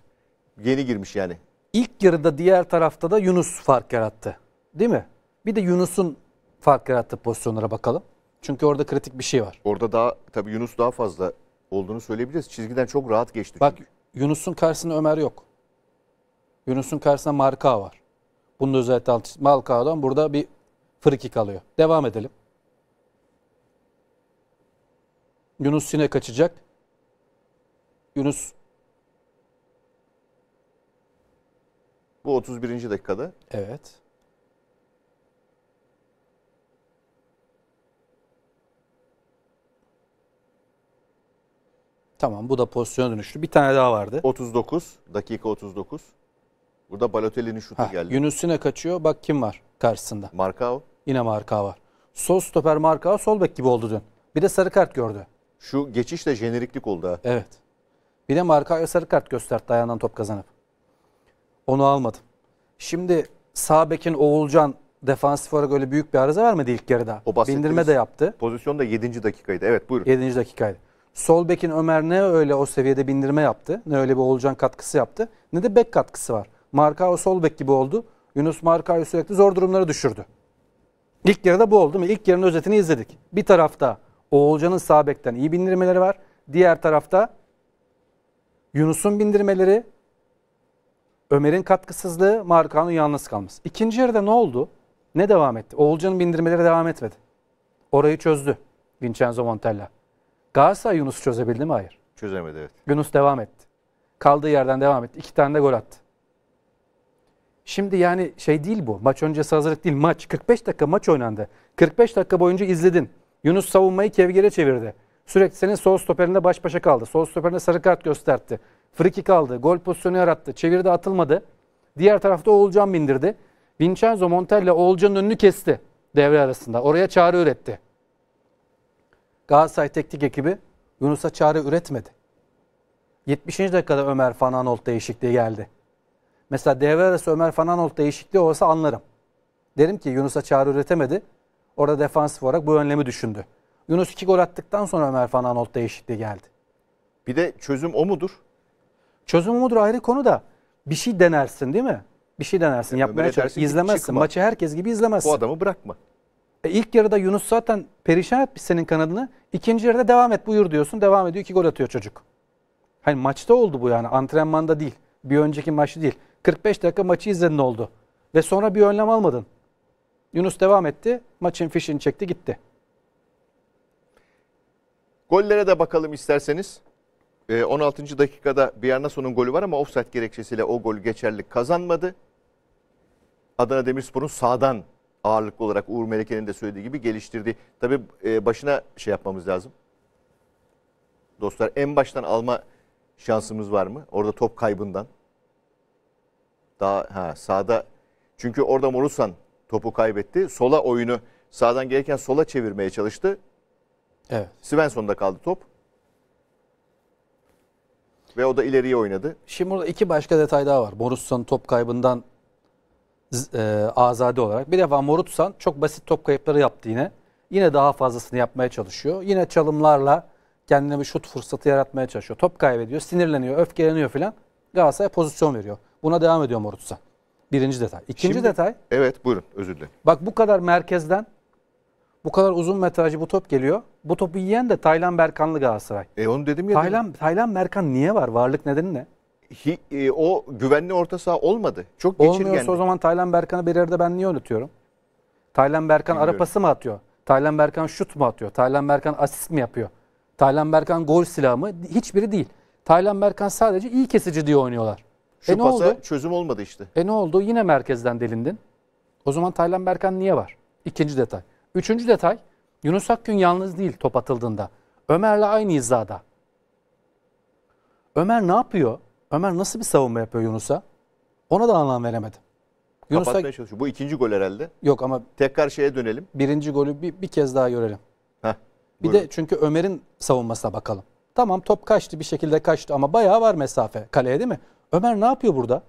Yeni girmiş yani. İlk yarıda diğer tarafta da Yunus fark yarattı. Değil mi? Bir de Yunus'un fark yarattığı pozisyonlara bakalım. Çünkü orada kritik bir şey var. Orada daha tabii Yunus daha fazla olduğunu söyleyebiliriz. Çizgiden çok rahat geçti. Bak çünkü. Yunus'un karşısında Ömer yok. Yunus'un karşısında Marka var. Bunun da özellikle alt- Markao'dan burada bir friki kalıyor. Devam edelim. Yunus yine kaçacak. Yunus bu 31. dakikada evet. Tamam bu da pozisyona dönüştü. Bir tane daha vardı. 39 dakika 39. Burada Balotelli'nin şutu Hah, geldi. Yunus yine kaçıyor. Bak kim var karşısında. Markao. Yine Marka var. Sol stoper Marka sol bek gibi oldu dün. Bir de sarı kart gördü. Şu geçiş de jeneriklik oldu ha. Evet. Bir de Marka'ya sarı kart gösterdi ayağından top kazanıp. Onu almadım. Şimdi sağ bekin Oğulcan defansif olarak öyle büyük bir arıza vermedi ilk yarıda. O Bindirme de yaptı. Pozisyon da 7. dakikaydı. Evet buyurun. 7. dakikaydı. Sol bekin Ömer ne öyle o seviyede bindirme yaptı. Ne öyle bir Oğulcan katkısı yaptı. Ne de bek katkısı var. Marka sol bek gibi oldu. Yunus Marka'yı sürekli zor durumlara düşürdü. İlk yarıda bu oldu mi? İlk yarının özetini izledik. Bir tarafta Oğulcan'ın sağ bekten iyi bindirmeleri var. Diğer tarafta Yunus'un bindirmeleri, Ömer'in katkısızlığı, Markan'ın yalnız kalması. İkinci yarıda ne oldu? Ne devam etti? Oğulcan'ın bindirmeleri devam etmedi. Orayı çözdü Vincenzo Montella. Galatasaray Yunus'u çözebildi mi? Hayır. Çözemedi evet. Yunus devam etti. Kaldığı yerden devam etti. İki tane de gol attı. Şimdi yani şey değil bu. Maç öncesi hazırlık değil. Maç. 45 dakika maç oynandı. 45 dakika boyunca izledin. Yunus savunmayı kevgire çevirdi. Sürekli senin sol stoperinde baş başa kaldı. Sol stoperinde sarı kart gösterdi. Friki kaldı. Gol pozisyonu yarattı. Çevirdi atılmadı. Diğer tarafta Oğulcan bindirdi. Vincenzo Montella Oğulcan'ın önünü kesti devre arasında. Oraya çağrı üretti. Galatasaray teknik ekibi Yunus'a çare üretmedi. 70. dakikada Ömer Fananolt değişikliği geldi. Mesela devre arası Ömer Fananolt değişikliği olsa anlarım. Derim ki Yunus'a çare üretemedi. Orada defansif olarak bu önlemi düşündü. Yunus iki gol attıktan sonra Ömer Fananolt değişikliği geldi. Bir de çözüm o mudur? Çözüm mudur ayrı konu da bir şey denersin değil mi? Bir şey denersin, Evet, yapmaya ki İzlemezsin. çıkma. Maçı herkes gibi izlemezsin. Bu adamı bırakma. E ilk yarıda Yunus zaten perişan etmiş senin kanadını. İkinci yarıda devam et buyur diyorsun. Devam ediyor. iki gol atıyor çocuk. Hani maçta oldu bu yani. Antrenmanda değil. Bir önceki maçta değil. 45 dakika maçı izledin oldu. Ve sonra bir önlem almadın. Yunus devam etti. Maçın fişini çekti gitti. Gollere de bakalım isterseniz. Ee, 16. dakikada Bjarnason'un golü var ama offside gerekçesiyle o gol geçerlik kazanmadı. Adana Demirspor'un sağdan ağırlıklı olarak Uğur Meleke'nin de söylediği gibi geliştirdiği. Tabii e, başına şey yapmamız lazım. Dostlar en baştan alma şansımız var mı? Orada top kaybından. Daha ha, sağda çünkü orada Morusan topu kaybetti. Sola oyunu sağdan gelirken sola çevirmeye çalıştı. Evet. Svensson'da kaldı top. Ve o da ileriye oynadı. Şimdi burada iki başka detay daha var. Morutsan'ın top kaybından e, azade olarak. Bir defa Morutsan çok basit top kayıpları yaptı yine. Yine daha fazlasını yapmaya çalışıyor. Yine çalımlarla kendine bir şut fırsatı yaratmaya çalışıyor. Top kaybediyor, sinirleniyor, öfkeleniyor filan. Galatasaray pozisyon veriyor. Buna devam ediyor Morutsan. Birinci detay. İkinci Şimdi- detay, Evet buyurun özür dilerim. bak bu kadar merkezden bu kadar uzun metrajlı bu top geliyor. Bu topu yiyen de Taylan Berkanlı Galatasaray. E onu dedim ya. Taylan, Taylan Berkan niye var? Varlık nedeni ne? Hi- e, o güvenli orta saha olmadı. Çok geçirgendi. Olmuyorsa o zaman Taylan Berkan'ı bir yerde ben niye unutuyorum? Taylan Berkan ara Bilmiyorum. pası mı atıyor? Taylan Berkan şut mu atıyor? Taylan Berkan asist mi yapıyor? Taylan Berkan gol silahı mı? Hiçbiri değil. Taylan Berkan sadece iyi kesici diye oynuyorlar. Şu E ne pasa oldu? çözüm olmadı işte. E ne oldu? Yine merkezden delindin. O zaman Taylan Berkan niye var? İkinci detay. Üçüncü detay. Yunus Akgün yalnız değil top atıldığında. Ömer'le aynı hizada. Ömer ne yapıyor? Ömer nasıl bir savunma yapıyor Yunus'a? Ona da anlam veremedim. Yunus'a Kapatmaya çalışıyor. Bu ikinci gol herhalde. yok ama Tekrar şeye dönelim. birinci golü bir, bir kez daha görelim. Heh, Bir buyurun. de çünkü Ömer'in savunmasına bakalım. Tamam top kaçtı bir şekilde kaçtı ama bayağı var mesafe kaleye değil mi? Ömer ne yapıyor burada?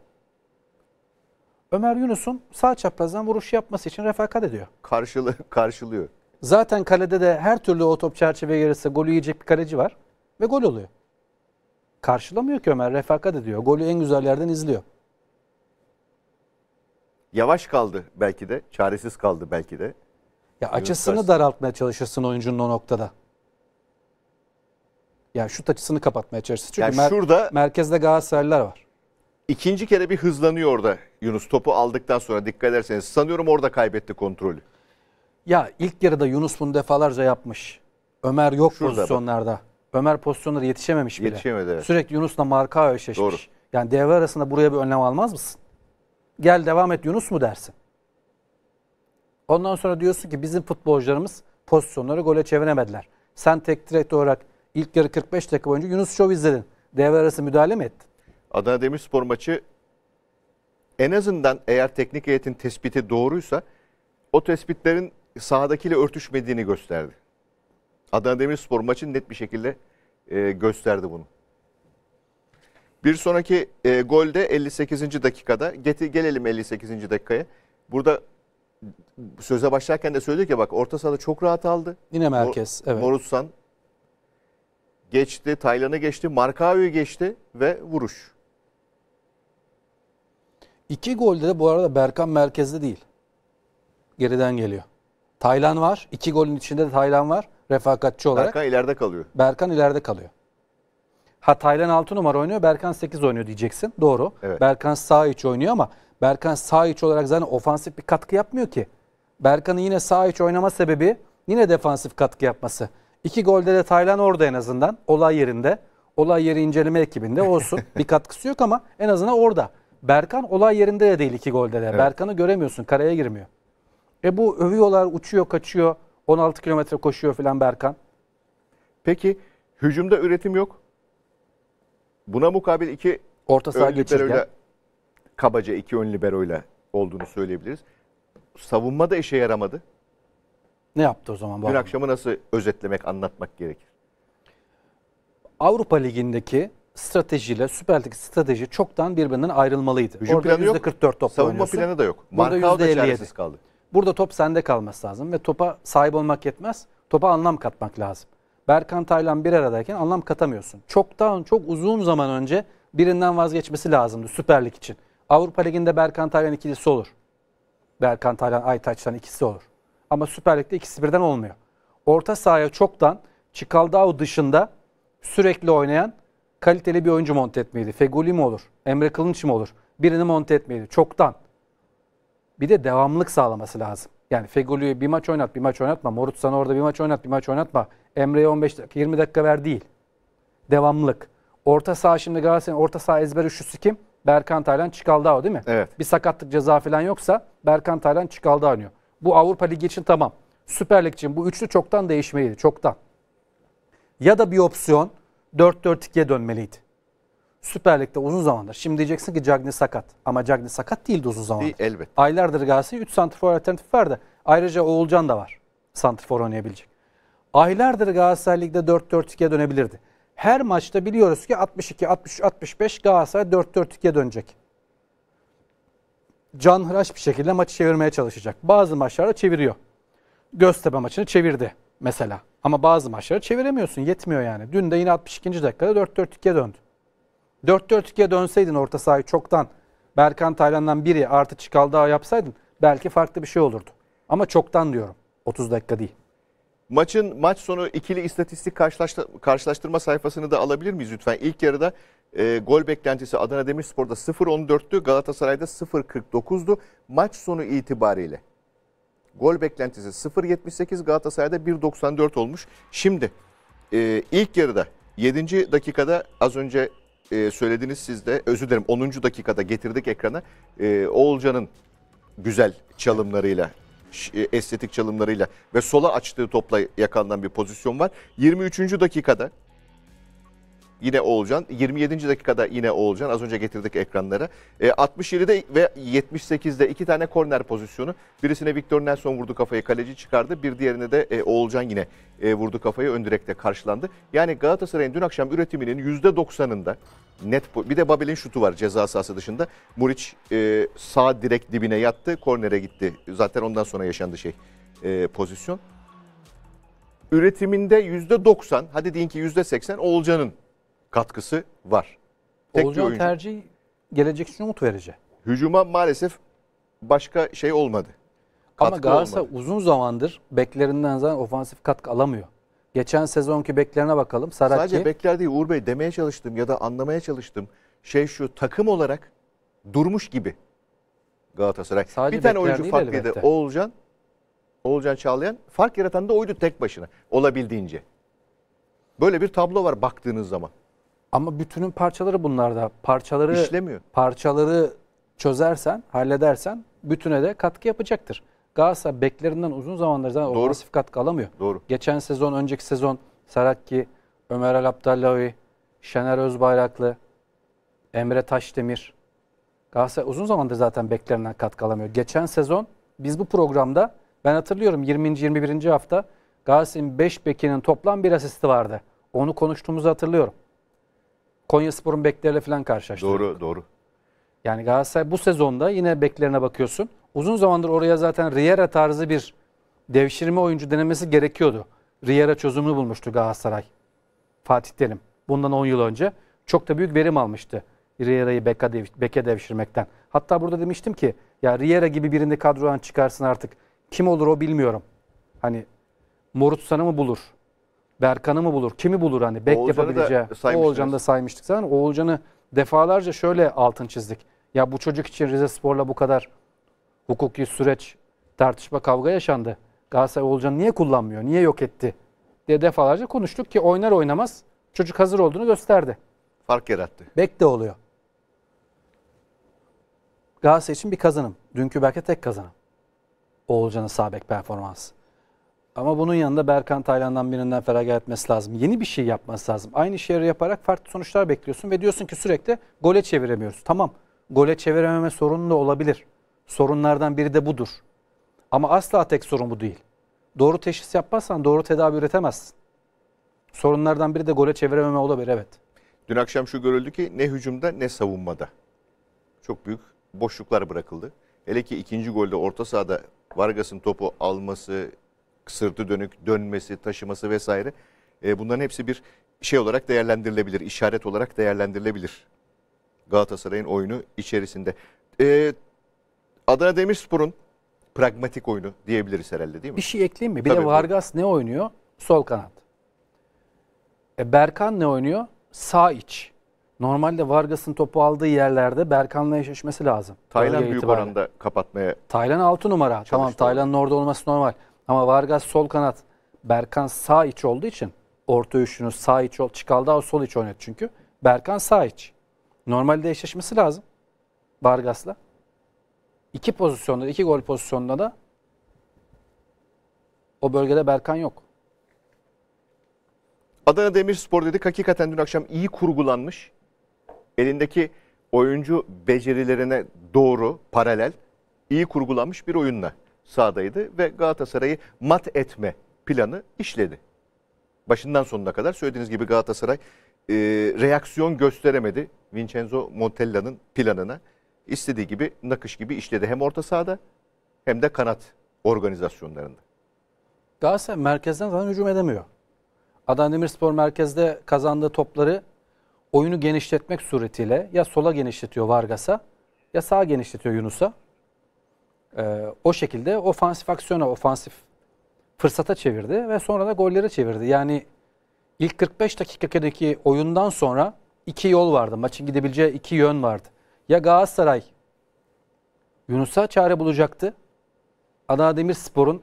Ömer Yunus'un sağ çaprazdan vuruş yapması için refakat ediyor. Karşılı, karşılıyor. Zaten kalede de her türlü o top çerçeveye gelirse golü yiyecek bir kaleci var ve gol oluyor. Karşılamıyor ki Ömer refakat ediyor. Golü en güzel yerden izliyor. Yavaş kaldı belki de. Çaresiz kaldı belki de. Ya açısını daraltmaya çalışırsın oyuncunun o noktada. Ya şut açısını kapatmaya çalışırsın. Çünkü Yani mer- şurada merkezde Galatasaraylılar var. ikinci kere bir hızlanıyor orada Yunus topu aldıktan sonra dikkat ederseniz. Sanıyorum orada kaybetti kontrolü. Ya ilk yarıda Yunus bunu defalarca yapmış. Ömer yok Şurada bak. pozisyonlarda. Ömer pozisyonlara yetişememiş bile. Yetişemedi, evet. Sürekli Yunus'la marka eşleşmiş. Doğru. Yani devre arasında buraya bir önlem almaz mısın? Gel devam et Yunus mu dersin? Ondan sonra diyorsun ki bizim futbolcularımız pozisyonları gole çeviremediler. Sen tek direktör olarak ilk yarı 45 dakika boyunca Yunus Şov izledin. Devre arası müdahale mi ettin? Adana Demirspor maçı en azından eğer teknik heyetin tespiti doğruysa o tespitlerin sahadakiyle örtüşmediğini gösterdi. Adana Demirspor maçı net bir şekilde e, gösterdi bunu. Bir sonraki e, golde 58. dakikada geti gelelim 58. dakikaya. Burada söze başlarken de söyledik ya bak orta sahada çok rahat aldı. Yine merkez. Mor- evet. Morutsan geçti, Taylan'ı geçti, Markao'yu geçti ve vuruş. İki golde de bu arada Berkan merkezde değil. Geriden geliyor. Taylan var. İki golün içinde de Taylan var. Refakatçi olarak. Berkan ileride kalıyor. Berkan ileride kalıyor. Ha Taylan 6 numara oynuyor, Berkan 8 oynuyor diyeceksin. Doğru. Evet. Berkan sağ iç oynuyor ama Berkan sağ iç olarak zaten ofansif bir katkı yapmıyor ki. Berkan'ın yine sağ iç oynama sebebi yine defansif katkı yapması. İki golde de Taylan orada en azından. Olay yerinde. Olay yeri inceleme ekibinde olsun. [LAUGHS] bir katkısı yok ama en azından orada. Berkan olay yerinde de değil iki golde de. Berkan'ı göremiyorsun. Karaya girmiyor. E bu övüyorlar, uçuyor, kaçıyor. 16 kilometre koşuyor filan Berkan. Peki hücumda üretim yok. Buna mukabil iki Orta saha geçirgen. kabaca iki ön liberoyla olduğunu söyleyebiliriz. Savunma da işe yaramadı. Ne yaptı o zaman Dün akşamı nasıl özetlemek, anlatmak gerekir? Avrupa Ligi'ndeki stratejiyle Süper Lig strateji çoktan birbirinden ayrılmalıydı. Hücum Orada planı yok. %44 topla Savunma oynuyorsun. planı da yok. Markao da %57. çaresiz kaldı. Burada top sende kalması lazım ve topa sahip olmak yetmez. Topa anlam katmak lazım. Berkan Taylan bir aradayken anlam katamıyorsun. Çoktan çok uzun zaman önce birinden vazgeçmesi lazımdı Süper Lig için. Avrupa Ligi'nde Berkan Taylan ikilisi olur. Berkan Taylan Aytaç'tan ikisi olur. Ama Süper Lig'de ikisi birden olmuyor. Orta sahaya çoktan Çikaldao dışında sürekli oynayan kaliteli bir oyuncu monte etmeydi. Feguli mi olur? Emre Kılınç mı olur? Birini monte etmeydi. Çoktan. Bir de devamlılık sağlaması lazım. Yani Fegoli'ye bir maç oynat, bir maç oynatma. Morut sana orada bir maç oynat, bir maç oynatma. Emre'ye 15 dakika, 20 dakika ver değil. Devamlılık. Orta saha şimdi Galatasaray'ın orta saha ezber üçlüsü kim? Berkan Taylan, Çikaldao değil mi? Evet. Bir sakatlık ceza falan yoksa Berkan Taylan, Çikaldao oynuyor. Bu Avrupa Ligi için tamam. Süper Lig için bu üçlü çoktan değişmeliydi. Çoktan. Ya da bir opsiyon 4-4-2'ye dönmeliydi. Süper Lig'de uzun zamandır. Şimdi diyeceksin ki Cagney sakat. Ama Cagney sakat değildi uzun zamandır. Değil, elbet. Aylardır Galatasaray 3 santrfor alternatif vardı. Ayrıca Oğulcan da var. Santrfor oynayabilecek. Aylardır Galatasaray Lig'de 4-4-2'ye dönebilirdi. Her maçta biliyoruz ki 62, 63, 65 Galatasaray 4-4-2'ye dönecek. Canhıraş bir şekilde maçı çevirmeye çalışacak. Bazı maçlarda çeviriyor. Göztepe maçını çevirdi mesela. Ama bazı maçları çeviremiyorsun. Yetmiyor yani. Dün de yine 62. dakikada 4-4-2'ye döndü. 4-4-2'ye dönseydin orta sahayı çoktan Berkan Taylan'dan biri artı Çikaldağ yapsaydın belki farklı bir şey olurdu. Ama çoktan diyorum. 30 dakika değil. Maçın maç sonu ikili istatistik karşılaştı- karşılaştırma sayfasını da alabilir miyiz lütfen? İlk yarıda e, gol beklentisi Adana Demirspor'da 0.14'tü, Galatasaray'da 0.49'du. Maç sonu itibariyle gol beklentisi 0.78, Galatasaray'da 1.94 olmuş. Şimdi e, ilk yarıda 7. dakikada az önce e, söylediniz siz de özür dilerim 10. dakikada getirdik ekrana. E, Oğulcan'ın güzel çalımlarıyla e, estetik çalımlarıyla ve sola açtığı topla yakalanan bir pozisyon var. 23. dakikada yine Oğulcan. 27. dakikada yine Oğulcan. Az önce getirdik ekranlara. E, 67'de ve 78'de iki tane korner pozisyonu. Birisine Victor Nelson vurdu kafayı kaleci çıkardı. Bir diğerine de e, Oğulcan yine e, vurdu kafayı ön direkte karşılandı. Yani Galatasaray'ın dün akşam üretiminin %90'ında net bir de Babel'in şutu var ceza sahası dışında. Muriç e, sağ direkt dibine yattı. Kornere gitti. Zaten ondan sonra yaşandı şey e, pozisyon. Üretiminde %90 hadi deyin ki %80 Oğulcan'ın katkısı var. Tek Olcan oyuncu. tercih gelecek için umut verici. Hücuma maalesef başka şey olmadı. Ama Katkı Galatasaray olmadı. uzun zamandır beklerinden zaten ofansif katkı alamıyor. Geçen sezonki beklerine bakalım. Saracchi Sadece bekler değil Uğur Bey demeye çalıştım ya da anlamaya çalıştım. Şey şu takım olarak durmuş gibi Galatasaray. Sadece bir tane oyuncu değil fark yedi. elbette. Oğulcan, Oğulcan Çağlayan. Fark yaratan da oydu tek başına olabildiğince. Böyle bir tablo var baktığınız zaman. Ama bütünün parçaları bunlarda. Parçaları İşlemiyor. parçaları çözersen, halledersen bütüne de katkı yapacaktır. Galatasaray beklerinden uzun zamandır zaten Doğru. ofansif katkı alamıyor. Doğru. Geçen sezon, önceki sezon Sarakki, Ömer El Abdallaoui, Şener Özbayraklı, Emre Taşdemir. Galatasaray uzun zamandır zaten beklerinden katkı alamıyor. Geçen sezon biz bu programda ben hatırlıyorum 20. 21. hafta Galatasaray'ın 5 bekinin toplam bir asisti vardı. Onu konuştuğumuzu hatırlıyorum. Konyaspor'un bekleriyle falan karşılaştırdık. Doğru, doğru. Yani Galatasaray bu sezonda yine beklerine bakıyorsun. Uzun zamandır oraya zaten Riera tarzı bir devşirme oyuncu denemesi gerekiyordu. Riera çözümünü bulmuştu Galatasaray. Fatih Terim. Bundan 10 yıl önce. Çok da büyük verim almıştı. Riera'yı beka dev, beke devşirmekten. Hatta burada demiştim ki ya Riera gibi birini kadrodan çıkarsın artık. Kim olur o bilmiyorum. Hani Morutsan'ı mı bulur? Berkan'ı mı bulur? Kimi bulur hani bek Oğulcan'ı da yapabileceği? Oğulcan'ı da saymıştık zaten. Oğulcan'ı defalarca şöyle altın çizdik. Ya bu çocuk için Rize Spor'la bu kadar hukuki süreç, tartışma, kavga yaşandı. Galatasaray Oğulcan'ı niye kullanmıyor, niye yok etti diye defalarca konuştuk ki oynar oynamaz çocuk hazır olduğunu gösterdi. Fark yarattı. Bek de oluyor. Galatasaray için bir kazanım. Dünkü belki tek kazanım. Oğulcan'ın sağ bek performansı. Ama bunun yanında Berkan Taylan'dan birinden feragat etmesi lazım. Yeni bir şey yapması lazım. Aynı şeyleri yaparak farklı sonuçlar bekliyorsun ve diyorsun ki sürekli gole çeviremiyoruz. Tamam gole çevirememe sorunu da olabilir. Sorunlardan biri de budur. Ama asla tek sorun bu değil. Doğru teşhis yapmazsan doğru tedavi üretemezsin. Sorunlardan biri de gole çevirememe olabilir evet. Dün akşam şu görüldü ki ne hücumda ne savunmada. Çok büyük boşluklar bırakıldı. Hele ki ikinci golde orta sahada Vargas'ın topu alması, sırtı dönük dönmesi, taşıması vesaire. E, bunların hepsi bir şey olarak değerlendirilebilir, işaret olarak değerlendirilebilir. Galatasaray'ın oyunu içerisinde. E, Adana Demirspor'un pragmatik oyunu diyebiliriz herhalde değil mi? Bir şey ekleyeyim mi? Bir Tabii, de Vargas ne oynuyor? Sol kanat. E Berkan ne oynuyor? Sağ iç. Normalde Vargas'ın topu aldığı yerlerde Berkan'la eşleşmesi lazım. Taylan büyük itibariyle. oranda kapatmaya Taylan 6 numara. Tamam Taylan'ın orada olması normal. Ama Vargas sol kanat. Berkan sağ iç olduğu için orta üçlünü sağ iç. Çikaldao sol iç oynadı çünkü. Berkan sağ iç. Normalde eşleşmesi lazım. Vargas'la. İki pozisyonda, iki gol pozisyonunda da o bölgede Berkan yok. Adana Demirspor dedik hakikaten dün akşam iyi kurgulanmış. Elindeki oyuncu becerilerine doğru paralel iyi kurgulanmış bir oyunla sahadaydı ve Galatasaray'ı mat etme planı işledi. Başından sonuna kadar söylediğiniz gibi Galatasaray e, reaksiyon gösteremedi Vincenzo Montella'nın planına. İstediği gibi nakış gibi işledi hem orta sahada hem de kanat organizasyonlarında. Galatasaray merkezden zaten hücum edemiyor. Adana Demirspor merkezde kazandığı topları oyunu genişletmek suretiyle ya sola genişletiyor Vargas'a ya sağa genişletiyor Yunus'a. Ee, o şekilde ofansif aksiyona, ofansif fırsata çevirdi ve sonra da golleri çevirdi. Yani ilk 45 dakikadaki oyundan sonra iki yol vardı. Maçın gidebileceği iki yön vardı. Ya Galatasaray Yunus'a çare bulacaktı. Adana Demirspor'un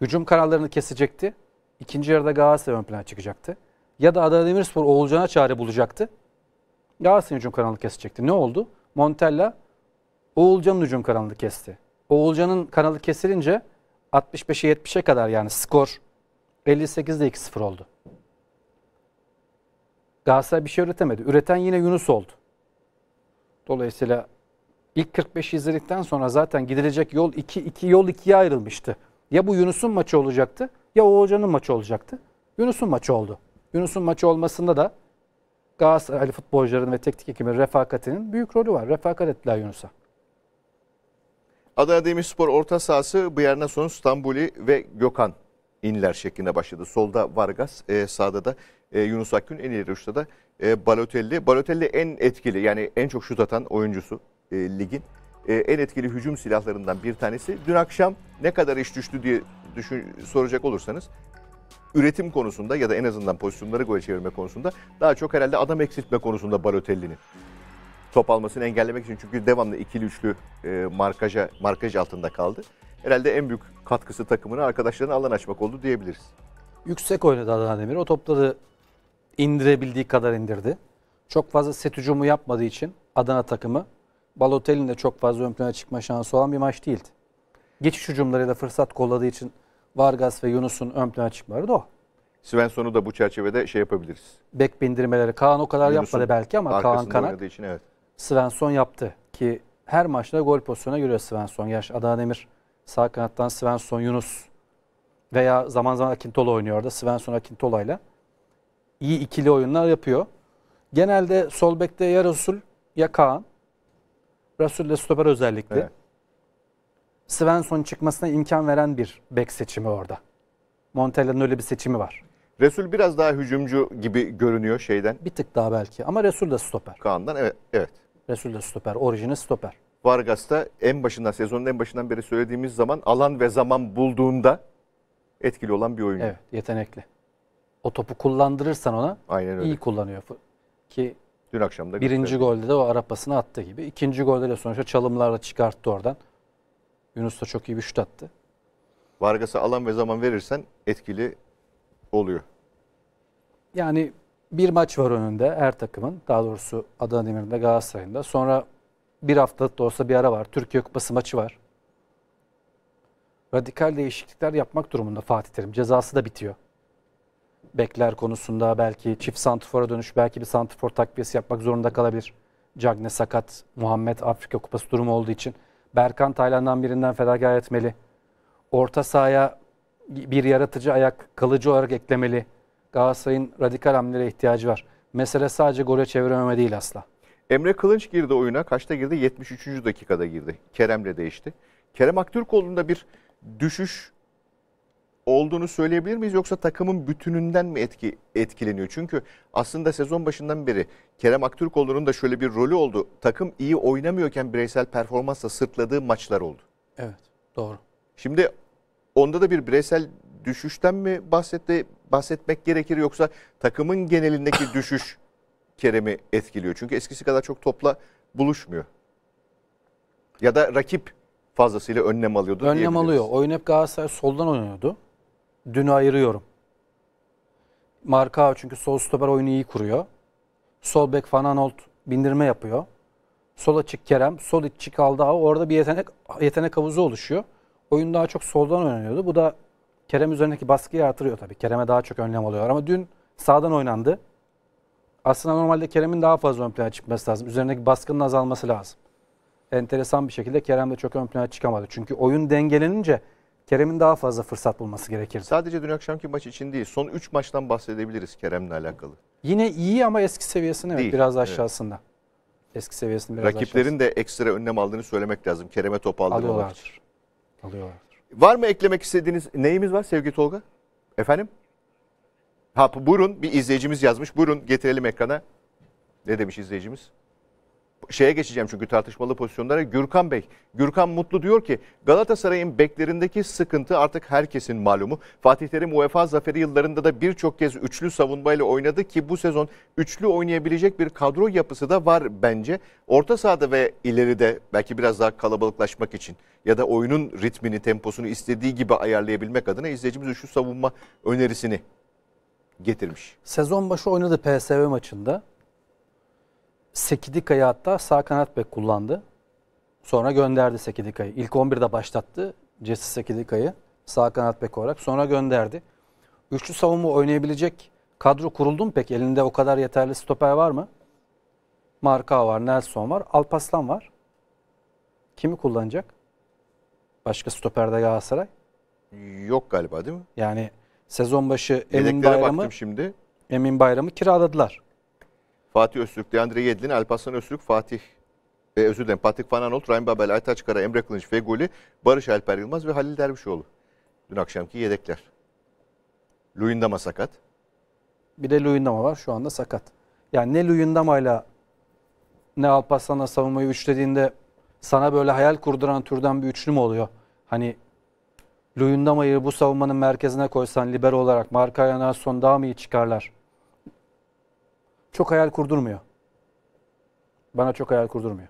hücum kanallarını kesecekti. İkinci yarıda Galatasaray ön plana çıkacaktı. Ya da Adana Demirspor Oğulcan'a çare bulacaktı. Galatasaray'ın hücum kanalını kesecekti. Ne oldu? Montella Oğulcan'ın hücum kanalını kesti. Oğulcan'ın kanalı kesilince 65'e 70'e kadar yani skor 58'de 2-0 oldu. Galatasaray bir şey üretemedi. Üreten yine Yunus oldu. Dolayısıyla ilk 45 izledikten sonra zaten gidilecek yol 2 2 yol ikiye ayrılmıştı. Ya bu Yunus'un maçı olacaktı ya Oğulcan'ın maçı olacaktı. Yunus'un maçı oldu. Yunus'un maçı olmasında da Galatasaraylı futbolcuların ve teknik ekibin refakatinin büyük rolü var. Refakat ettiler Yunus'a. Adana Demirspor orta sahası Bjarnason, Stambuli ve Gökhan inler şeklinde başladı. Solda Vargas, e, sağda da e, Yunus Akgün, en ileri uçta da e, Balotelli. Balotelli en etkili yani en çok şut atan oyuncusu e, ligin. E, en etkili hücum silahlarından bir tanesi. Dün akşam ne kadar iş düştü diye düşün, soracak olursanız üretim konusunda ya da en azından pozisyonları gol çevirme konusunda daha çok herhalde adam eksiltme konusunda Balotelli'nin top almasını engellemek için çünkü devamlı ikili üçlü e, markaja markaj altında kaldı. Herhalde en büyük katkısı takımına arkadaşlarına alan açmak oldu diyebiliriz. Yüksek oynadı Adana Demir. O topları indirebildiği kadar indirdi. Çok fazla set hücumu yapmadığı için Adana takımı Balotelli'nin de çok fazla ön plana çıkma şansı olan bir maç değildi. Geçiş hücumlarıyla fırsat kolladığı için Vargas ve Yunus'un ön plana çıkmaları da o. Svensson'u da bu çerçevede şey yapabiliriz. Bek bindirmeleri Kaan o kadar Yunus'un yapmadı belki ama Kaan oynadığı için evet. Svensson yaptı ki her maçta gol pozisyonuna giriyor Svensson. Yaş Adana Demir sağ kanattan Svensson, Yunus veya zaman zaman Akintola oynuyor orada. Svensson Akintola'yla iyi ikili oyunlar yapıyor. Genelde sol bekte ya Resul ya Kaan. Resul ile stoper özellikle. Evet. Svensson çıkmasına imkan veren bir bek seçimi orada. Montella'nın öyle bir seçimi var. Resul biraz daha hücumcu gibi görünüyor şeyden. Bir tık daha belki ama Resul de stoper. Kaan'dan evet. evet. Resul de stoper. Orijini stoper. Vargas da en başından sezonun en başından beri söylediğimiz zaman alan ve zaman bulduğunda etkili olan bir oyuncu. Evet, yetenekli. O topu kullandırırsan ona Aynen öyle. iyi kullanıyor. Ki Dün akşam da birinci gösterdi. golde de o arapasını attı gibi. İkinci golde de sonuçta çalımlarla çıkarttı oradan. Yunus da çok iyi bir şut attı. Vargas'a alan ve zaman verirsen etkili oluyor. Yani bir maç var önünde her takımın. Daha doğrusu Adana Demir'in de Galatasaray'ın da. Sonra bir haftalık da olsa bir ara var. Türkiye Kupası maçı var. Radikal değişiklikler yapmak durumunda Fatih Terim. Cezası da bitiyor. Bekler konusunda belki çift santrfora dönüş, belki bir santrfor takviyesi yapmak zorunda kalabilir. Cagne sakat, Muhammed Afrika Kupası durumu olduğu için. Berkan Taylan'dan birinden fedakarlık etmeli. Orta sahaya bir yaratıcı ayak kalıcı olarak eklemeli. Galatasaray'ın radikal hamlelere ihtiyacı var. Mesele sadece gole çevirememe değil asla. Emre Kılınç girdi oyuna. Kaçta girdi? 73. dakikada girdi. Kerem'le değişti. Kerem Aktürkoğlu'nda bir düşüş olduğunu söyleyebilir miyiz yoksa takımın bütününden mi etki etkileniyor? Çünkü aslında sezon başından beri Kerem Aktürkoğlu'nun da şöyle bir rolü oldu. Takım iyi oynamıyorken bireysel performansla sırtladığı maçlar oldu. Evet, doğru. Şimdi onda da bir bireysel düşüşten mi bahsetti, bahsetmek gerekir yoksa takımın genelindeki [COUGHS] düşüş Kerem'i etkiliyor? Çünkü eskisi kadar çok topla buluşmuyor. Ya da rakip fazlasıyla önlem alıyordu Önlem alıyor. Oyun hep Galatasaray soldan oynuyordu. Dünü ayırıyorum. Marka çünkü sol stoper oyunu iyi kuruyor. Sol bek Fananolt bindirme yapıyor. Sol açık Kerem, sol içi Kaldağ. Orada bir yetenek yetenek havuzu oluşuyor. Oyun daha çok soldan oynanıyordu. Bu da Kerem üzerindeki baskıyı artırıyor tabii. Kerem'e daha çok önlem alıyor. Ama dün sağdan oynandı. Aslında normalde Kerem'in daha fazla ön plana çıkması lazım. Üzerindeki baskının azalması lazım. Enteresan bir şekilde Kerem de çok ön plana çıkamadı. Çünkü oyun dengelenince Kerem'in daha fazla fırsat bulması gerekirdi. Sadece dün akşamki maç için değil, son 3 maçtan bahsedebiliriz Kerem'le alakalı. Yine iyi ama eski seviyesinin evet, biraz evet. aşağısında. Eski seviyesinin biraz Rakiplerin de ekstra önlem aldığını söylemek lazım. Kerem'e top aşağısında. için. alıyorlardır. Alıyorlardır. Var mı eklemek istediğiniz neyimiz var sevgili Tolga? Efendim? Ha buyurun bir izleyicimiz yazmış. Buyurun getirelim ekrana. Ne demiş izleyicimiz? Şeye geçeceğim çünkü tartışmalı pozisyonlara. Gürkan Bey. Gürkan Mutlu diyor ki Galatasaray'ın beklerindeki sıkıntı artık herkesin malumu. Fatih Terim UEFA zaferi yıllarında da birçok kez üçlü savunmayla oynadı ki bu sezon üçlü oynayabilecek bir kadro yapısı da var bence. Orta sahada ve ileride belki biraz daha kalabalıklaşmak için ya da oyunun ritmini, temposunu istediği gibi ayarlayabilmek adına izleyicimiz üçlü savunma önerisini getirmiş. Sezon başı oynadı PSV maçında. Sekidika'yı hatta sağ kanat bek kullandı. Sonra gönderdi Sekidika'yı. İlk 11'de başlattı Jesse Sekidika'yı sağ kanat bek olarak. Sonra gönderdi. Üçlü savunma oynayabilecek kadro kuruldu mu peki? Elinde o kadar yeterli stoper var mı? Marka var, Nelson var, Alpaslan var. Kimi kullanacak? Başka stoperde Galatasaray. Yok galiba değil mi? Yani sezon başı Emin Bayramı, şimdi. Emin Bayramı kiraladılar. Fatih Öztürk, Deandre Yedlin, Alparslan Öztürk, Fatih e, özür dilerim. Patrick Van Aanholt, Ryan Babel, Aytaç Kara, Emre Kılınç, Fegoli, Barış Alper Yılmaz ve Halil Dervişoğlu. Dün akşamki yedekler. Luyendama sakat. Bir de Luyendama var şu anda sakat. Yani ne Luyendama'yla ne Alparslan'la savunmayı üçlediğinde sana böyle hayal kurduran türden bir üçlü mü oluyor? Hani Luyendama'yı bu savunmanın merkezine koysan libero olarak Marka Nelson daha mı iyi çıkarlar? Çok hayal kurdurmuyor. Bana çok hayal kurdurmuyor.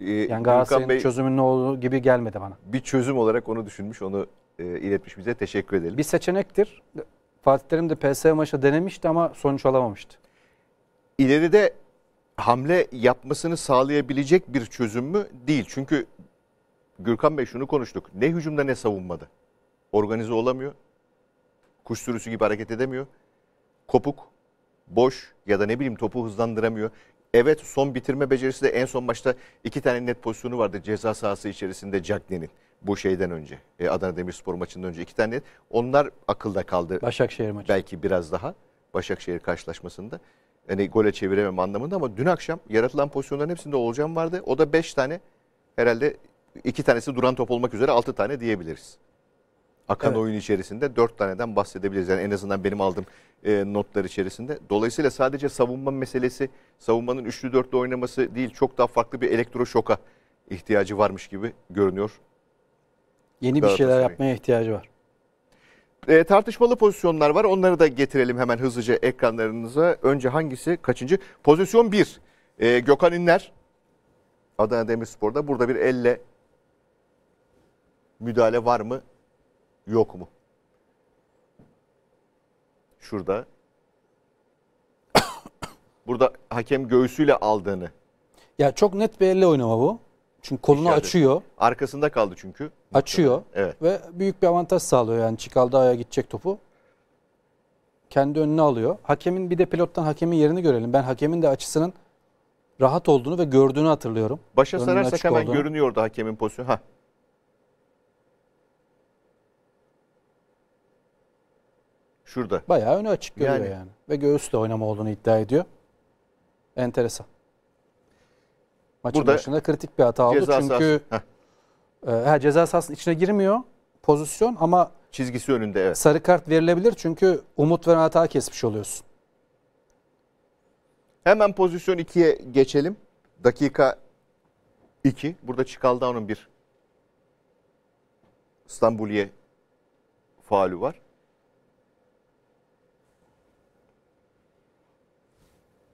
Ee, Yani Galatasaray'ın Bey çözümünün ne olduğu gibi gelmedi bana. bir çözüm olarak onu düşünmüş, onu e, iletmiş bize. Teşekkür edelim. Bir seçenektir. Fatih Terim de PSV maçı denemişti ama sonuç alamamıştı. İleride hamle yapmasını sağlayabilecek bir çözüm mü? Değil. Çünkü Gürkan Bey şunu konuştuk. Ne hücumda ne savunmada. Organize olamıyor. Kuş sürüsü gibi hareket edemiyor. Kopuk, boş ya da ne bileyim topu hızlandıramıyor. Evet son bitirme becerisi de en son maçta iki tane net pozisyonu vardı ceza sahası içerisinde Cagney'in. Bu şeyden önce e, Adana Demirspor maçından önce iki tane net. Onlar akılda kaldı Başakşehir maçı. belki biraz daha Başakşehir karşılaşmasında. Yani gole çeviremem anlamında ama dün akşam yaratılan pozisyonların hepsinde Olcan vardı. O da 5 tane herhalde iki tanesi duran top olmak üzere 6 tane diyebiliriz. Akan Evet. oyun içerisinde 4 taneden bahsedebiliriz. Yani en azından benim aldığım e, notlar içerisinde. Dolayısıyla sadece savunma meselesi, savunmanın üçlü dörtlü oynaması değil çok daha farklı bir elektroşoka ihtiyacı varmış gibi görünüyor. Yeni bir şeyler yapmaya ihtiyacı var. E, tartışmalı pozisyonlar var. Onları da getirelim hemen hızlıca ekranlarınıza. Önce hangisi? Kaçıncı? Pozisyon 1. E, Gökhan Ünler. Adana Demirspor'da. Burada bir elle müdahale var mı? Yok mu? Şurada. [COUGHS] Burada hakem göğsüyle aldığını. Ya çok net bir elle oynama bu. Çünkü kolunu İşaret. açıyor, Arkasında kaldı çünkü. açıyor Evet. ve büyük bir avantaj sağlıyor yani Çikaldağ'a gidecek topu. Kendi önüne alıyor. Hakemin bir de pilottan hakemin yerini görelim. Ben hakemin de açısının rahat olduğunu ve gördüğünü hatırlıyorum. Başa Önünün sararsak hemen olduğunu. görünüyordu hakemin pozisyonu. Ha. Şurada. Bayağı önü açık görüyor yani. Yani. Ve göğüsle oynama olduğunu iddia ediyor. Enteresan. Maçın Burada başında kritik bir hata. Ceza Çünkü sahası. E, ceza sahasının içine girmiyor pozisyon ama çizgisi önünde evet. sarı kart verilebilir. Çünkü umut veren hata kesmiş oluyorsun. Hemen pozisyon 2'ye geçelim. Dakika 2. Burada Çikaldağ'ın bir İstanbul'ye faulü var.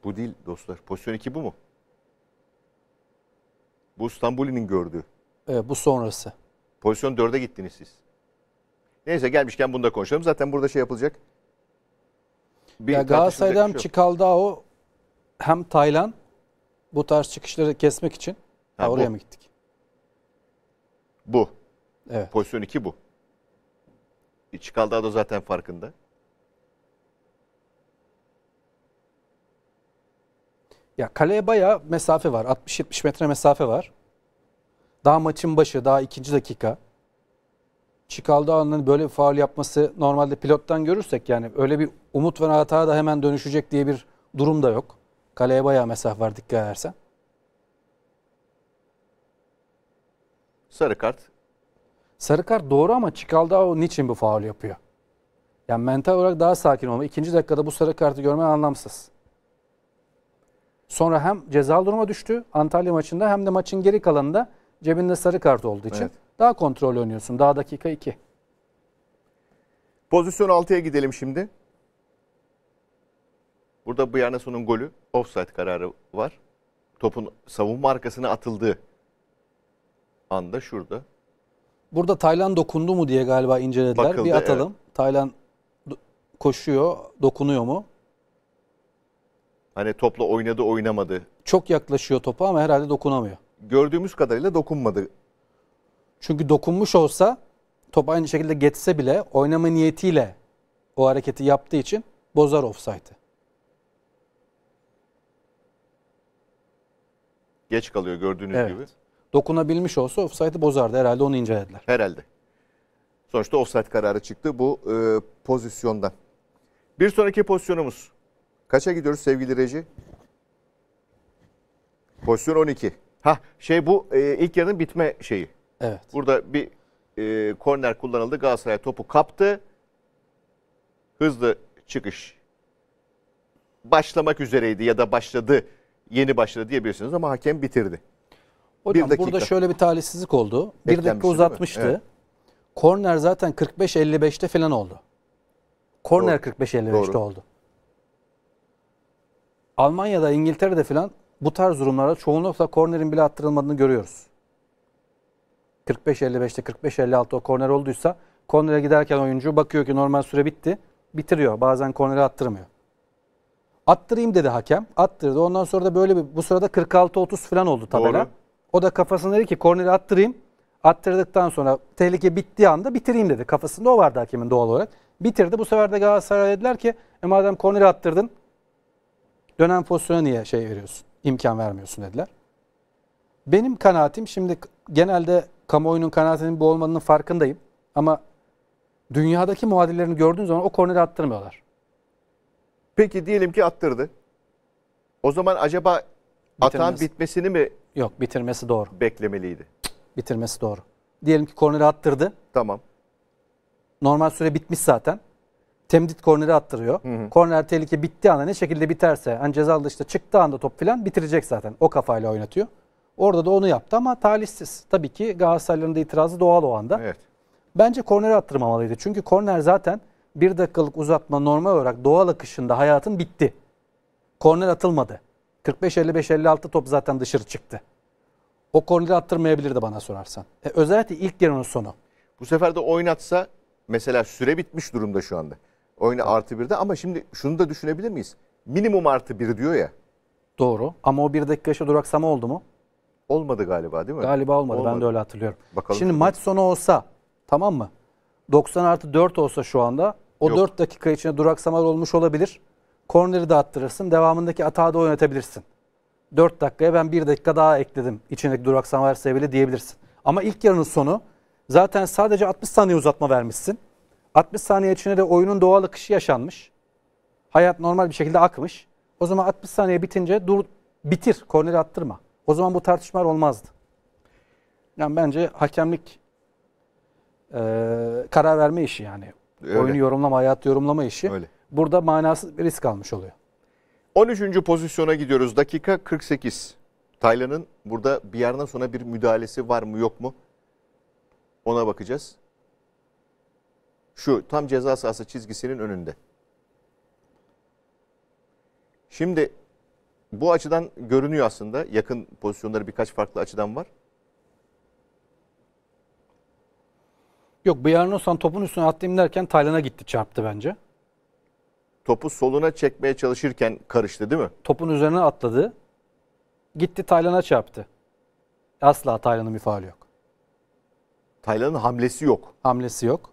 Bu değil dostlar. Pozisyon 2 bu mu? Bu İstanbul'un gördüğü. Evet, bu sonrası. Pozisyon 4'e gittiniz siz. Neyse gelmişken bunu da konuşalım. Zaten burada şey yapılacak. Bir ya Galatasaray'dan bir şey. Çikaldao hem Taylan bu tarz çıkışları kesmek için Ha, ha, oraya bu. mı gittik? Bu. Evet. Pozisyon 2 bu. Çikaldağ da zaten farkında. Ya kaleye bayağı mesafe var. 60-70 metre mesafe var. Daha maçın başı, daha ikinci dakika. Çikaldao'nun böyle bir faul yapması normalde pilottan görürsek yani öyle bir umut veren hata da hemen dönüşecek diye bir durum da yok. Kaleye bayağı mesafe var dikkat edersen. Sarı kart. Sarı kart doğru ama Çikaldao niçin bu faul yapıyor? Yani mental olarak daha sakin olma. İkinci dakikada bu sarı kartı görmen anlamsız. Sonra hem ceza duruma düştü Antalya maçında hem de maçın geri kalanında cebinde sarı kart olduğu için Evet. daha kontrol oynuyorsun. Daha dakika 2. Pozisyon 6'ya gidelim şimdi. Burada Bıyarnason'un golü. Offside kararı var. Topun savunma arkasına atıldığı anda şurada. Burada Taylan dokundu mu diye galiba incelediler. Bakıldı, bir atalım. Taylan do- koşuyor, dokunuyor mu? Hani topla oynadı oynamadı. Çok yaklaşıyor topa ama herhalde dokunamıyor. Gördüğümüz kadarıyla dokunmadı. Çünkü dokunmuş olsa top aynı şekilde geçse bile oynama niyetiyle o hareketi yaptığı için bozar offside'ı. Geç kalıyor gördüğünüz Evet. gibi. Dokunabilmiş olsa offside'ı bozardı. Herhalde onu incelediler. Herhalde. Sonuçta offside kararı çıktı bu e, pozisyondan. Bir sonraki pozisyonumuz. Kaça gidiyoruz sevgili Reji? Pozisyon 12. Ha şey bu e, ilk yarının bitme şeyi. Evet. Burada bir e, korner kullanıldı. Galatasaray topu kaptı. Hızlı çıkış. Başlamak üzereydi ya da başladı. Yeni başladı diyebilirsiniz ama hakem bitirdi. Hocam dakika. burada şöyle bir talihsizlik oldu. Bir Beklenmişti dakika uzatmıştı. Evet. Korner zaten 45-55'te falan oldu. Korner Doğru. 45-55'te Doğru. oldu. Almanya'da, İngiltere'de falan bu tarz durumlarda çoğunlukla kornerin bile attırılmadığını görüyoruz. 45-55'te 45-56 o korner olduysa kornere giderken oyuncu bakıyor ki normal süre bitti. Bitiriyor. Bazen korneri attırmıyor. Attırayım dedi hakem. Attırdı. Ondan sonra da böyle bir bu sırada 46-30 falan oldu tabela. Doğru. O da kafasında dedi ki korneri attırayım. Attırdıktan sonra tehlike bittiği anda bitireyim dedi. Kafasında o vardı hakemin doğal olarak. Bitirdi. Bu sefer de Galatasaray dediler ki e madem korneri attırdın dönen pozisyona niye şey veriyorsun? İmkan vermiyorsun dediler. Benim kanaatim şimdi genelde kamuoyunun kanaatinin bu olmadığının farkındayım. Ama dünyadaki muadillerini gördüğün zaman o korneri attırmıyorlar. Peki diyelim ki attırdı. O zaman acaba atağın Bitirmez. bitmesini mi Yok bitirmesi doğru. beklemeliydi? Bitirmesi doğru. Diyelim ki korneri attırdı. Tamam. Normal süre bitmiş zaten. Temdit korneri attırıyor. Korner tehlike bittiği anda ne şekilde biterse hani cezalı dışta çıktığı anda top filan bitirecek zaten. O kafayla oynatıyor. Orada da onu yaptı ama talihsiz. Tabii ki Galatasaraylıların da itirazı doğal o anda. Evet. Bence korneri attırmamalıydı. Çünkü korner zaten bir dakikalık uzatma normal olarak doğal akışında hayatın bitti. Korner atılmadı. 45-55-56 top zaten dışarı çıktı. O korneri attırmayabilirdi bana sorarsan. E, özellikle ilk yarının sonu. Bu sefer de oynatsa mesela süre bitmiş durumda şu anda. Oyna artı birde ama şimdi şunu da düşünebilir miyiz? Minimum artı bir diyor ya. Doğru. Ama o bir dakika yaşa duraksama oldu mu? Olmadı galiba değil mi? Galiba olmadı. Ben de öyle hatırlıyorum. Bakalım Şimdi şurada. maç sonu olsa tamam mı? 90 artı 4 olsa şu anda o Yok. 4 dakika içinde duraksamalar olmuş olabilir. Korneri de attırırsın. Devamındaki atağı da oynatabilirsin. 4 dakikaya ben 1 dakika daha ekledim. İçindeki duraksama varsa bile diyebilirsin. Ama ilk yarının sonu zaten sadece 60 saniye uzatma vermişsin. 60 saniye içinde de oyunun doğal akışı yaşanmış. Hayat normal bir şekilde akmış. O zaman 60 saniye bitince dur bitir. Korneri attırma. O zaman bu tartışmalar olmazdı. Yani bence hakemlik eee, karar verme işi yani. Öyle. Oyunu yorumlama, hayat yorumlama işi. Öyle. Burada manasız bir risk almış oluyor. 13. pozisyona gidiyoruz. Dakika 48. Taylan'ın burada bir yerden sonra bir müdahalesi var mı yok mu? Ona bakacağız. Şu tam ceza sahası çizgisinin önünde. Şimdi bu açıdan görünüyor aslında. Yakın pozisyonları birkaç farklı açıdan var. Yok Bjarnosan topun üstüne atlayayım derken Taylan'a gitti çarptı bence. Topu soluna çekmeye çalışırken karıştı değil mi? Topun üzerine atladı. Gitti Taylan'a çarptı. Asla Taylan'ın bir faulü yok. Taylan'ın hamlesi yok. Hamlesi yok.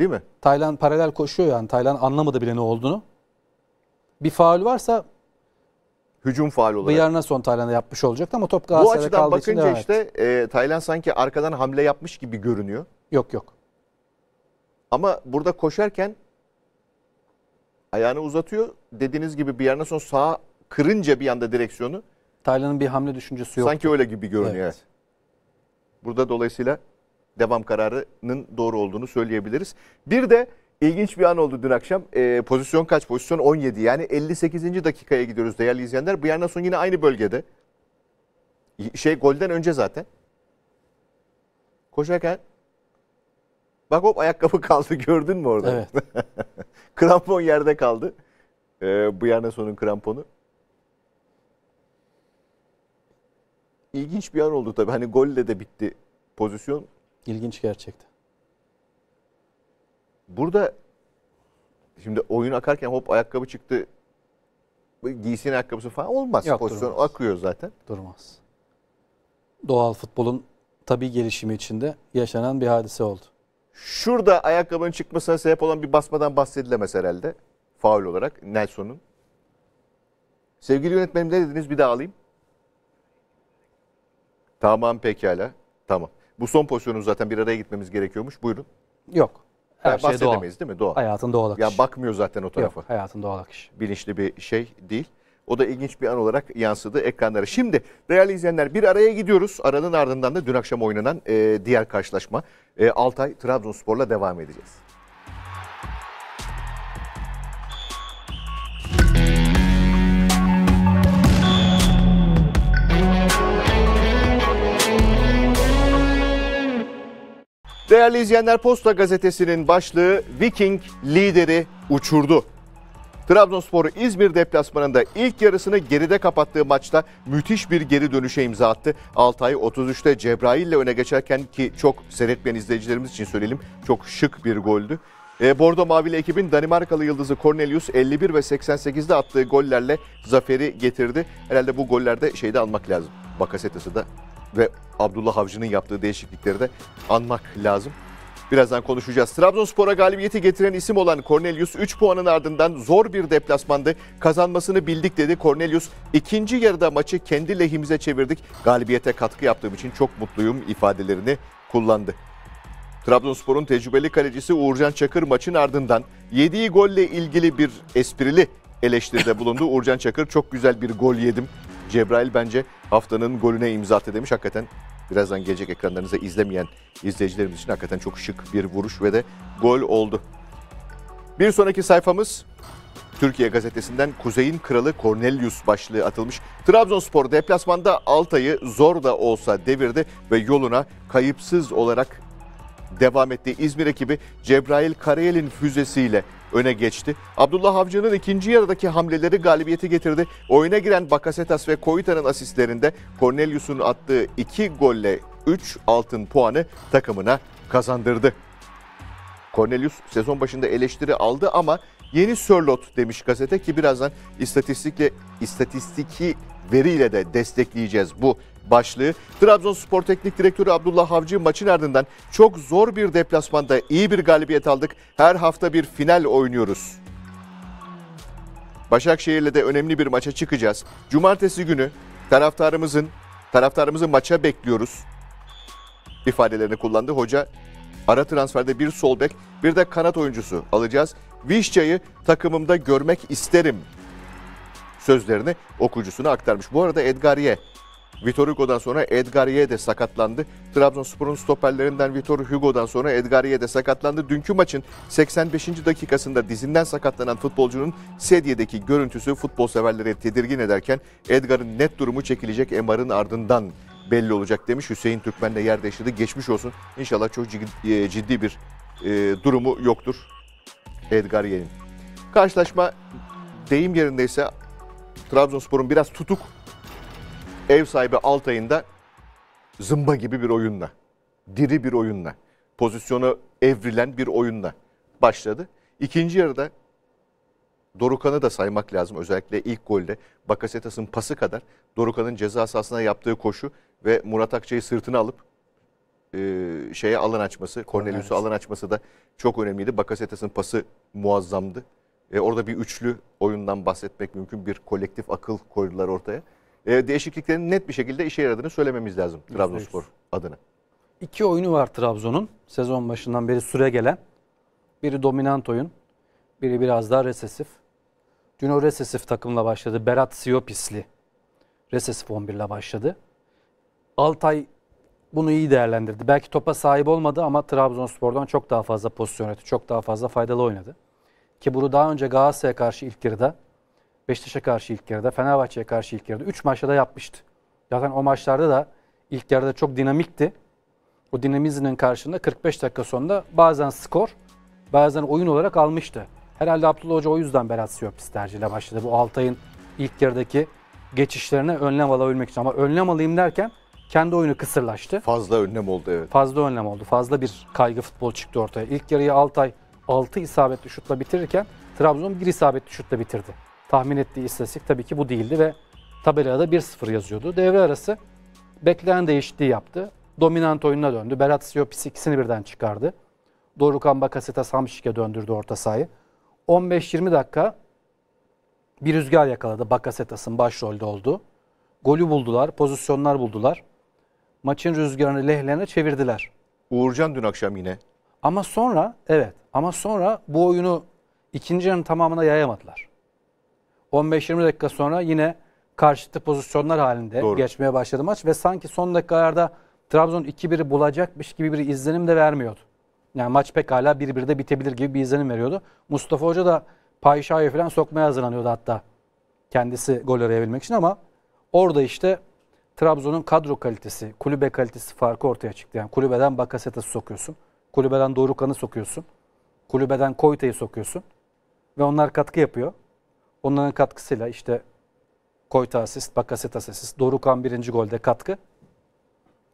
Değil mi? Taylan paralel koşuyor yani. Taylan anlamadı bile ne olduğunu. Bir faul varsa Hücum faal olarak. Bıyarına son Taylan'a yapmış olacaktı ama top Bu Galatasaray'da açıdan kaldığı için bakınca devam işte etti. e, Taylan sanki arkadan hamle yapmış gibi görünüyor. Yok yok. Ama burada koşarken ayağını uzatıyor. Dediğiniz gibi bir yerden sonra sağa kırınca bir anda direksiyonu Taylan'ın bir hamle düşüncesi yok. sanki öyle gibi görünüyor. Evet. Burada dolayısıyla devam kararının doğru olduğunu söyleyebiliriz. Bir de ilginç bir an oldu dün akşam. E, pozisyon kaç? Pozisyon 17 yani 58. dakikaya gidiyoruz değerli izleyenler. Bu yerden sonra yine aynı bölgede. Şey golden önce zaten. Koşarken bak hop ayakkabı [LAUGHS] kaldı gördün mü orada? Evet. [LAUGHS] Krampon yerde kaldı. Ee, bu yana sonun kramponu. İlginç bir an oldu tabii. Hani golle de bitti pozisyon. İlginç gerçekten. Burada şimdi oyun akarken hop ayakkabı çıktı giysinin ayakkabısı falan olmaz. Yok, Pozisyon durmaz. akıyor zaten. Durmaz. Doğal futbolun tabii gelişimi içinde yaşanan bir hadise oldu. Şurada ayakkabının çıkmasına sebep olan bir basmadan bahsedilemez herhalde. Faul olarak Nelson'un. Sevgili yönetmenim ne dediniz bir daha alayım. Tamam pekala. Tamam. Bu son pozisyonun zaten bir araya gitmemiz gerekiyormuş. Buyurun. Yok. Her Yani şey doğal. değil mi? Doğal. Hayatın doğal akışı. Ya bakmıyor zaten o tarafa. Yok, hayatın doğal akışı. bilinçli bir şey değil. O da ilginç bir an olarak yansıdı ekranlara. Şimdi değerli izleyenler bir araya gidiyoruz. Aranın ardından da dün akşam oynanan e, diğer karşılaşma e, Altay Trabzonspor'la devam edeceğiz. Değerli izleyenler Posta Gazetesi'nin başlığı Viking lideri uçurdu. Trabzonspor İzmir deplasmanında ilk yarısını geride kapattığı maçta müthiş bir geri dönüşe imza attı. Altay 33'te Cebrail ile öne geçerken ki çok seyretmeyen izleyicilerimiz için söyleyelim çok şık bir goldü. E, Bordo Mavili ekibin Danimarkalı yıldızı Cornelius 51 ve 88'de attığı gollerle zaferi getirdi. Herhalde bu gollerde şeyde almak lazım. Bakasetas'ı da ve Abdullah Avcı'nın yaptığı değişiklikleri de anmak lazım. Birazdan konuşacağız. Trabzonspor'a galibiyeti getiren isim olan Cornelius 3 puanın ardından zor bir deplasmanda kazanmasını bildik dedi. Cornelius ikinci yarıda maçı kendi lehimize çevirdik. Galibiyete katkı yaptığım için çok mutluyum ifadelerini kullandı. Trabzonspor'un tecrübeli kalecisi Uğurcan Çakır maçın ardından yediği golle ilgili bir esprili eleştiride bulundu. Uğurcan Çakır çok güzel bir gol yedim. Cebrail bence haftanın golüne imza attı demiş. Hakikaten birazdan gelecek ekranlarınıza izlemeyen izleyicilerimiz için hakikaten çok şık bir vuruş ve de gol oldu. Bir sonraki sayfamız Türkiye gazetesinden Kuzey'in kralı Cornelius başlığı atılmış. Trabzonspor deplasmanda Altay'ı zor da olsa devirdi ve yoluna kayıpsız olarak devam etti. İzmir ekibi Cebrail Karayel'in füzesiyle öne geçti. Abdullah Avcı'nın ikinci yarıdaki hamleleri galibiyeti getirdi. Oyuna giren Bakasetas ve Koyuta'nın asistlerinde Cornelius'un attığı iki golle 3 altın puanı takımına kazandırdı. Cornelius sezon başında eleştiri aldı ama yeni Sörlot demiş gazete ki birazdan istatistikle istatistiki veriyle de destekleyeceğiz bu başlığı. Trabzonspor Teknik Direktörü Abdullah Avcı maçın ardından çok zor bir deplasmanda iyi bir galibiyet aldık. Her hafta bir final oynuyoruz. Başakşehir'le de önemli bir maça çıkacağız. Cumartesi günü taraftarımızın taraftarımızı maça bekliyoruz ifadelerini kullandı. Hoca ara transferde bir sol bek bir de kanat oyuncusu alacağız. Vişça'yı takımımda görmek isterim sözlerini okuyucusuna aktarmış. Bu arada Edgariye Vitor Hugo'dan sonra Edgariye de sakatlandı. Trabzonspor'un stoperlerinden Vitor Hugo'dan sonra Edgariye de sakatlandı. Dünkü maçın 85. dakikasında dizinden sakatlanan futbolcunun sedyedeki görüntüsü futbol severleri tedirgin ederken Edgar'ın net durumu çekilecek MR'ın ardından belli olacak demiş. Hüseyin Türkmen de yer değiştirdi. Geçmiş olsun. İnşallah çok ciddi, ciddi bir e, durumu yoktur Edgariye'nin. Karşılaşma deyim yerindeyse Trabzonspor'un biraz tutuk ev sahibi Altay'ın da zımba gibi bir oyunla, diri bir oyunla, pozisyonu evrilen bir oyunla başladı. İkinci yarıda Dorukan'ı da saymak lazım. Özellikle ilk golde Bakasetas'ın pası kadar Dorukan'ın ceza sahasına yaptığı koşu ve Murat Akçay'ı sırtına alıp e, şeye alan açması, Cornelius'u alan açması da çok önemliydi. Bakasetas'ın pası muazzamdı. E, orada bir üçlü oyundan bahsetmek mümkün. Bir kolektif akıl koydular ortaya. E, değişikliklerin net bir şekilde işe yaradığını söylememiz lazım Trabzonspor adına. İki oyunu var Trabzon'un sezon başından beri süre gelen. Biri dominant oyun, biri biraz daha resesif. Dün o resesif takımla başladı. Berat Siyopisli resesif 11 ile başladı. Altay bunu iyi değerlendirdi. Belki topa sahip olmadı ama Trabzonspor'dan çok daha fazla pozisyon üretti. Çok daha fazla faydalı oynadı. Ki bunu daha önce Galatasaray'a karşı ilk yarıda, Beşiktaş'a karşı ilk yarıda, Fenerbahçe'ye karşı ilk yarıda 3 maçta da yapmıştı. Zaten o maçlarda da ilk yarıda çok dinamikti. O dinamizmin karşında 45 dakika sonunda bazen skor, bazen oyun olarak almıştı. Herhalde Abdullah Hoca o yüzden Berat Siyopis tercihiyle başladı. Bu Altay'ın ilk yarıdaki geçişlerine önlem alabilmek için. Ama önlem alayım derken kendi oyunu kısırlaştı. Fazla önlem oldu evet. Fazla önlem oldu. Fazla bir kaygı futbol çıktı ortaya. İlk yarıyı Altay 6 isabetli şutla bitirirken Trabzon 1 isabetli şutla bitirdi. tahmin ettiği istatistik tabii ki bu değildi ve tabelada 1-0 yazıyordu. Devre arası beklenen değişikliği yaptı. Dominant oyununa döndü. Berat Siyopis ikisini birden çıkardı. Dorukan Bakasetas Hamşik'e döndürdü orta sahayı. 15-20 dakika bir rüzgar yakaladı Bakasetas'ın başrolde olduğu. Golü buldular, pozisyonlar buldular. Maçın rüzgarını lehlerine çevirdiler. Uğurcan dün akşam yine Ama sonra evet ama sonra bu oyunu ikinci yarının tamamına yayamadılar. 15-20 dakika sonra yine karşıtı pozisyonlar halinde Doğru. geçmeye başladı maç ve sanki son dakikalarda Trabzon 2-1'i bulacakmış gibi bir izlenim de vermiyordu. Yani maç pekala 1-1'de bitebilir gibi bir izlenim veriyordu. Mustafa Hoca da Payşa'yı falan sokmaya hazırlanıyordu hatta. Kendisi gol arayabilmek için ama orada işte Trabzon'un kadro kalitesi, kulübe kalitesi farkı ortaya çıktı. Yani kulübeden Bakasetas'ı sokuyorsun. Kulübeden Dorukan'ı sokuyorsun. Kulübeden Koyta'yı sokuyorsun. Ve onlar katkı yapıyor. Onların katkısıyla işte Koyta asist, Bakasetas asist, Dorukan birinci golde katkı.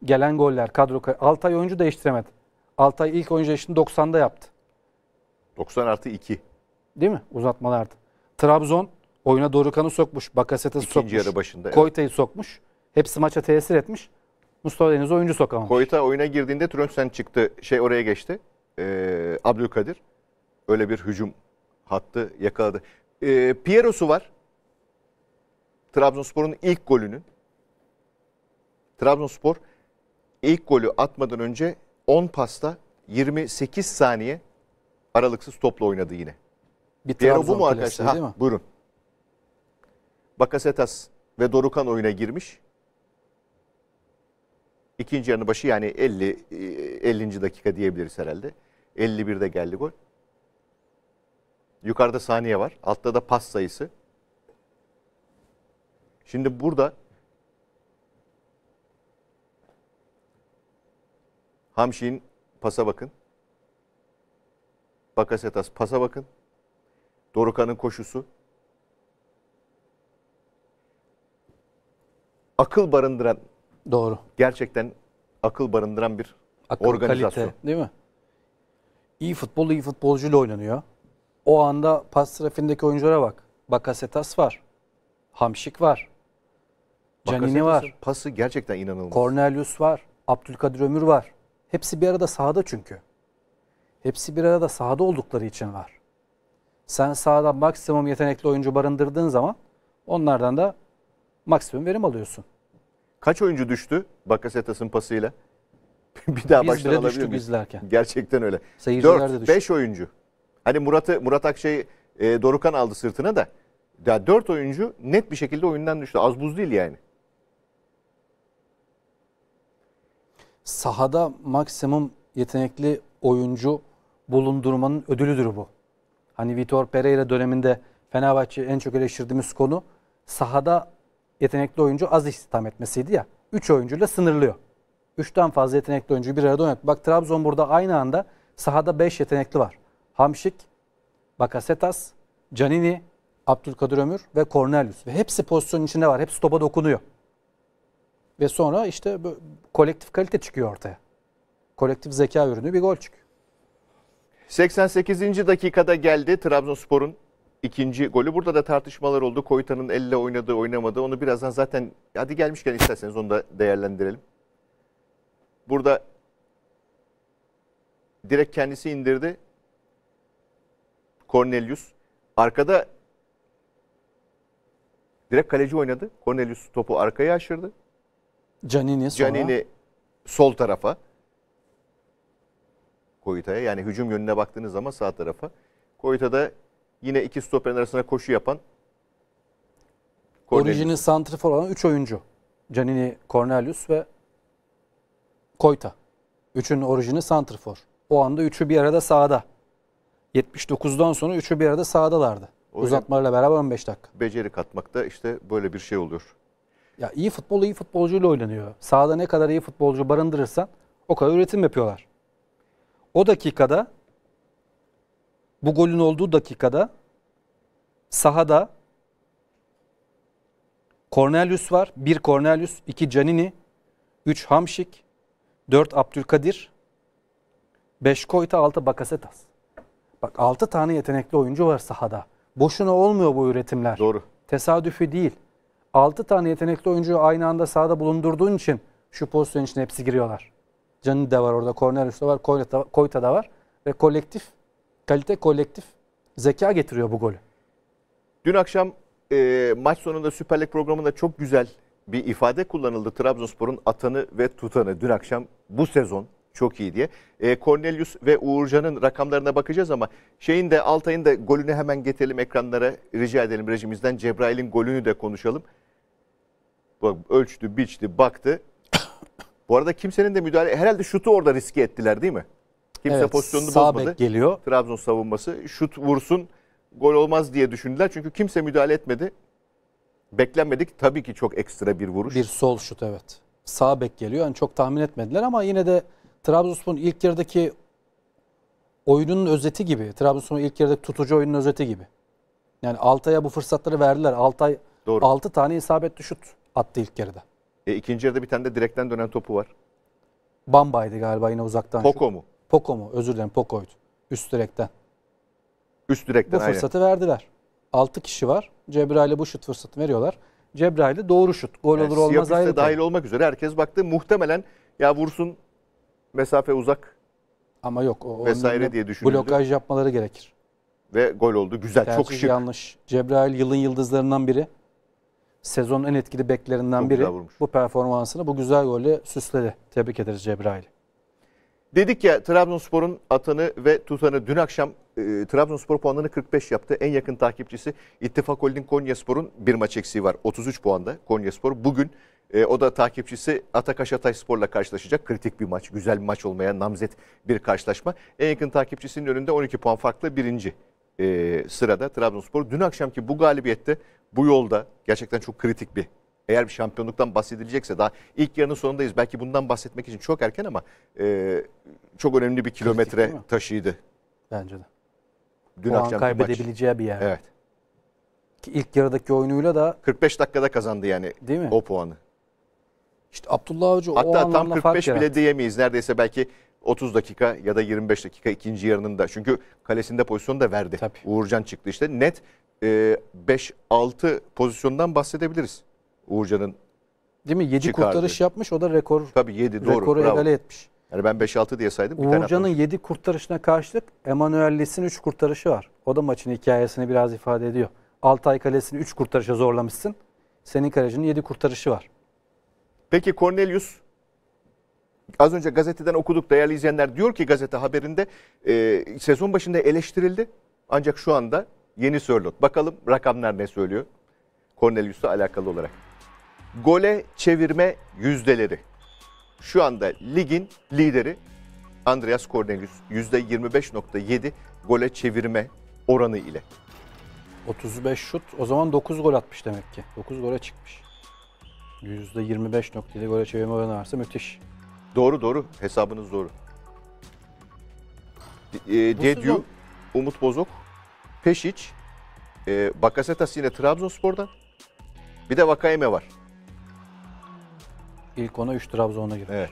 Gelen goller, kadro... Altay oyuncu değiştiremedi. Altay ilk oyuncu değişikliğini 90'da yaptı. 90 artı 2. Değil mi? Uzatmalardı. Trabzon oyuna Dorukan'ı sokmuş, Bakasetas'ı İkinci sokmuş, yarı başında. evet. Koyta'yı sokmuş. Hepsi maça tesir etmiş. Mustafa Deniz oyuncu sokamamış. Koyta oyuna girdiğinde Trönsen çıktı. Şey oraya geçti. Ee, Abdülkadir. Öyle bir hücum hattı yakaladı. Ee, Piero'su var. Trabzonspor'un ilk golünün. Trabzonspor ilk golü atmadan önce 10 pasta 28 saniye aralıksız topla oynadı yine. bir Piero bu mu arkadaşlar? Ha, buyurun. Bakasetas ve Dorukan oyuna girmiş. İkinci yarının başı yani 50 e, 50. dakika diyebiliriz herhalde. 51'de geldi gol. Yukarıda saniye var. Altta da pas sayısı. Şimdi burada Hamşik'in pasa bakın. Bakasetas pasa bakın. Dorukan'ın koşusu. Akıl barındıran, Doğru. gerçekten akıl barındıran bir Akıl, organizasyon. kalite, değil mi? İyi futbol iyi futbolcuyla oynanıyor. O anda pas trafiğindeki oyunculara bak. Bakasetas var. Hamşik var. Canini var. Pası gerçekten inanılmaz. Cornelius var. Abdülkadir Ömür var. Hepsi bir arada sahada çünkü. Hepsi bir arada sahada oldukları için var. Sen sahada maksimum yetenekli oyuncu barındırdığın zaman onlardan da maksimum verim alıyorsun. Kaç oyuncu düştü Bakasetas'ın pasıyla? [LAUGHS] bir daha Biz baştan bile alabilir miyiz? izlerken. Gerçekten öyle. Seyirciler de 4 düştü. 5 oyuncu. Hani Murat'ı Murat Akçay'ı e, Dorukan aldı sırtına da. Ya 4 oyuncu net bir şekilde oyundan düştü. Az buz değil yani. Sahada maksimum yetenekli oyuncu bulundurmanın ödülüdür bu. Hani Vitor Pereira döneminde Fenerbahçe en çok eleştirdiğimiz konu sahada yetenekli oyuncu az istihdam etmesiydi ya. 3 oyuncuyla sınırlıyor. 3'ten fazla yetenekli oyuncuyu bir arada oynat. Bak Trabzon burada aynı anda sahada 5 yetenekli var. Hamşik, Bakasetas, Canini, Abdülkadir Ömür ve Cornelius. Ve hepsi pozisyonun içinde var. Hepsi topa dokunuyor. Ve sonra işte kolektif kalite çıkıyor ortaya. Kolektif zeka ürünü bir gol çıkıyor. 88. dakikada geldi Trabzonspor'un ikinci golü. Burada da tartışmalar oldu. Koyta'nın elle oynadığı oynamadığı onu birazdan zaten hadi gelmişken isterseniz onu da değerlendirelim. Burada direkt kendisi indirdi. Cornelius. Arkada direkt kaleci oynadı. Cornelius topu arkaya aşırdı. Canini sonra Canini sol tarafa. Koyuta'ya yani hücum yönüne baktığınız zaman sağ tarafa. Koyuta'da yine iki stoperin arasına koşu yapan Cornelius. orijini santrifor olan 3 oyuncu. Canini, Cornelius ve Koyta. Üçün orijini santrifor. O anda üçü bir arada sahada. 79'dan sonra üçü bir arada sahadalardı. O Uzatmalarla beraber 15 dakika. beceri katmakta işte böyle bir şey oluyor. Ya iyi futbol iyi futbolcuyla oynanıyor. Sahada ne kadar iyi futbolcu barındırırsan o kadar üretim yapıyorlar. O dakikada bu golün olduğu dakikada sahada Cornelius var. 1 Cornelius, 2 Canini, 3 Hamşik, 4 Abdülkadir, 5 Koyta, 6 Bakasetas. Bak 6 tane yetenekli oyuncu var sahada. Boşuna olmuyor bu üretimler. Doğru. Tesadüfi değil. 6 tane yetenekli oyuncuyu aynı anda sahada bulundurduğun için şu pozisyon için hepsi giriyorlar. Cani de var orada, Cornelius da var, Koyta da var. Ve kolektif, kalite kolektif zeka getiriyor bu golü. Dün akşam e, maç sonunda Süper Lig programında çok güzel bir ifade kullanıldı. Trabzonspor'un atanı ve tutanı. Dün akşam bu sezon çok iyi diye. E, Cornelius ve Uğurcan'ın rakamlarına bakacağız ama şeyin de Altay'ın da golünü hemen getirelim ekranlara. Rica edelim rejimizden. Cebrail'in golünü de konuşalım. Bak, ölçtü, biçti, baktı. [COUGHS] Bu arada kimsenin de müdahale... Herhalde şutu orada riske ettiler değil mi? Kimse Evet, pozisyonunu bozmadı. geliyor. Trabzon savunması şut vursun gol olmaz diye düşündüler. Çünkü kimse müdahale etmedi. Beklenmedik. Tabii ki çok ekstra bir vuruş. Bir sol şut evet. Sağ bek geliyor. Yani çok tahmin etmediler ama yine de Trabzonspor'un ilk yarıdaki oyunun özeti gibi. Trabzonspor'un ilk yarıdaki tutucu oyunun özeti gibi. Yani Altay'a bu fırsatları verdiler. Altay Doğru. 6 tane isabetli şut attı ilk yarıda. E, ikinci yarıda bir tane de direkten dönen topu var. Bamba'ydı galiba yine uzaktan şut. Poko mu? Poko mu? Özür dilerim Poko'ydu. Üst direkten. Üst direkten Bu aynen. fırsatı verdiler. 6 kişi var. Cebrail'e bu şut fırsatı veriyorlar. Cebrail'e doğru şut. Gol Yani olur olmaz ayrı. dahil olmak üzere herkes baktı. Muhtemelen ya vursun mesafe uzak Ama yok. O, vesaire diye düşünüldü. Blokaj yapmaları gerekir. ve gol oldu. Güzel, çok Tercih şık. yanlış. Cebrail yılın yıldızlarından biri. Sezonun en etkili beklerinden Çok biri. Bu performansını bu güzel golle süsledi. Tebrik ederiz Cebrail. Dedik ya Trabzonspor'un atanı ve tutanı dün akşam e, Trabzonspor puanını 45 yaptı. En yakın takipçisi İttifak Holding Konyaspor'un bir maç eksiği var. 33 puanda Konyaspor. Bugün e, o da takipçisi Atakaş Hatayspor'la karşılaşacak. Kritik bir maç, güzel bir maç olmaya namzet bir karşılaşma. En yakın takipçisinin önünde 12 puan farklı birinci e, sırada Trabzonspor. Dün akşamki bu galibiyette bu yolda gerçekten çok kritik bir eğer bir şampiyonluktan bahsedilecekse daha ilk yarının sonundayız. Belki bundan bahsetmek için çok erken ama e, çok önemli bir kilometre taşıydı. Bence de. Dün Puan akşamki maç. kaybedebileceği bir yer. Evet. Ki ilk yarıdaki oyunuyla da 45 dakikada kazandı yani değil mi? o puanı. İşte Abdullah o Hatta tam anlamda fark 45 yarattı. bile diyemeyiz. Neredeyse belki 30 dakika ya da 25 dakika ikinci yarının da. Çünkü kalesinde pozisyon da verdi. Tabii. Uğurcan çıktı işte. Net e, 5-6 pozisyondan bahsedebiliriz. Uğurcan'ın Değil mi? 7 çıkardı. kurtarış yapmış. O da rekor. tabii 7 doğru. rekoru bravo. egale etmiş. Yani ben 5-6 diye saydım. Uğurcan'ın atlamış. 7 kurtarışına karşılık Emanuel Lis'in 3 kurtarışı var. O da maçın hikayesini biraz ifade ediyor. Altay Kalesi'ni 3 kurtarışa zorlamışsın. Senin kalecinin 7 kurtarışı var. Peki Cornelius az önce gazeteden okuduk değerli izleyenler diyor ki gazete haberinde e, sezon başında eleştirildi ancak şu anda yeni Sörlot. Bakalım rakamlar ne söylüyor Cornelius'la alakalı olarak. Gole çevirme yüzdeleri. Şu anda ligin lideri Andreas Cornelius %25.7 gole çevirme oranı ile. 35 şut. O zaman 9 gol atmış demek ki. 9 gole çıkmış. %25.7 gole çevirme oranı varsa müthiş. Doğru doğru hesabınız doğru. E, Dedyu, Umut Bozok, Peşiç, e, Bakasetas yine Trabzonspor'dan. Bir de Vakayeme var. İlk ona 3 Trabzon'a girmiş. Evet.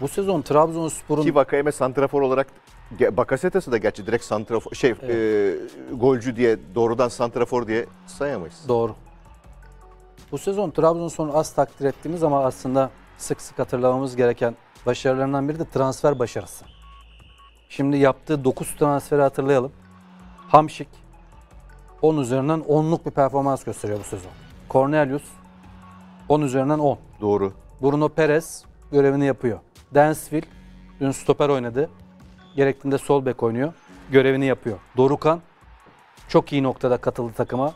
Bu sezon Trabzonspor'un Ki Vakayeme santrafor olarak Bakasetas'ı da gerçi direkt santrafor şey e, golcü diye doğrudan santrafor diye sayamayız. Doğru. Bu sezon Trabzonspor'un az takdir ettiğimiz ama aslında sık sık hatırlamamız gereken başarılarından biri de transfer başarısı. Şimdi yaptığı 9 transferi hatırlayalım. Hamşik 10 üzerinden 10'luk bir performans gösteriyor bu sezon. Cornelius 10 üzerinden 10. Doğru. Bruno Perez görevini yapıyor. Dansville dün stoper oynadı. Gerektiğinde sol bek oynuyor. Görevini yapıyor. Dorukan çok iyi noktada katıldı takıma.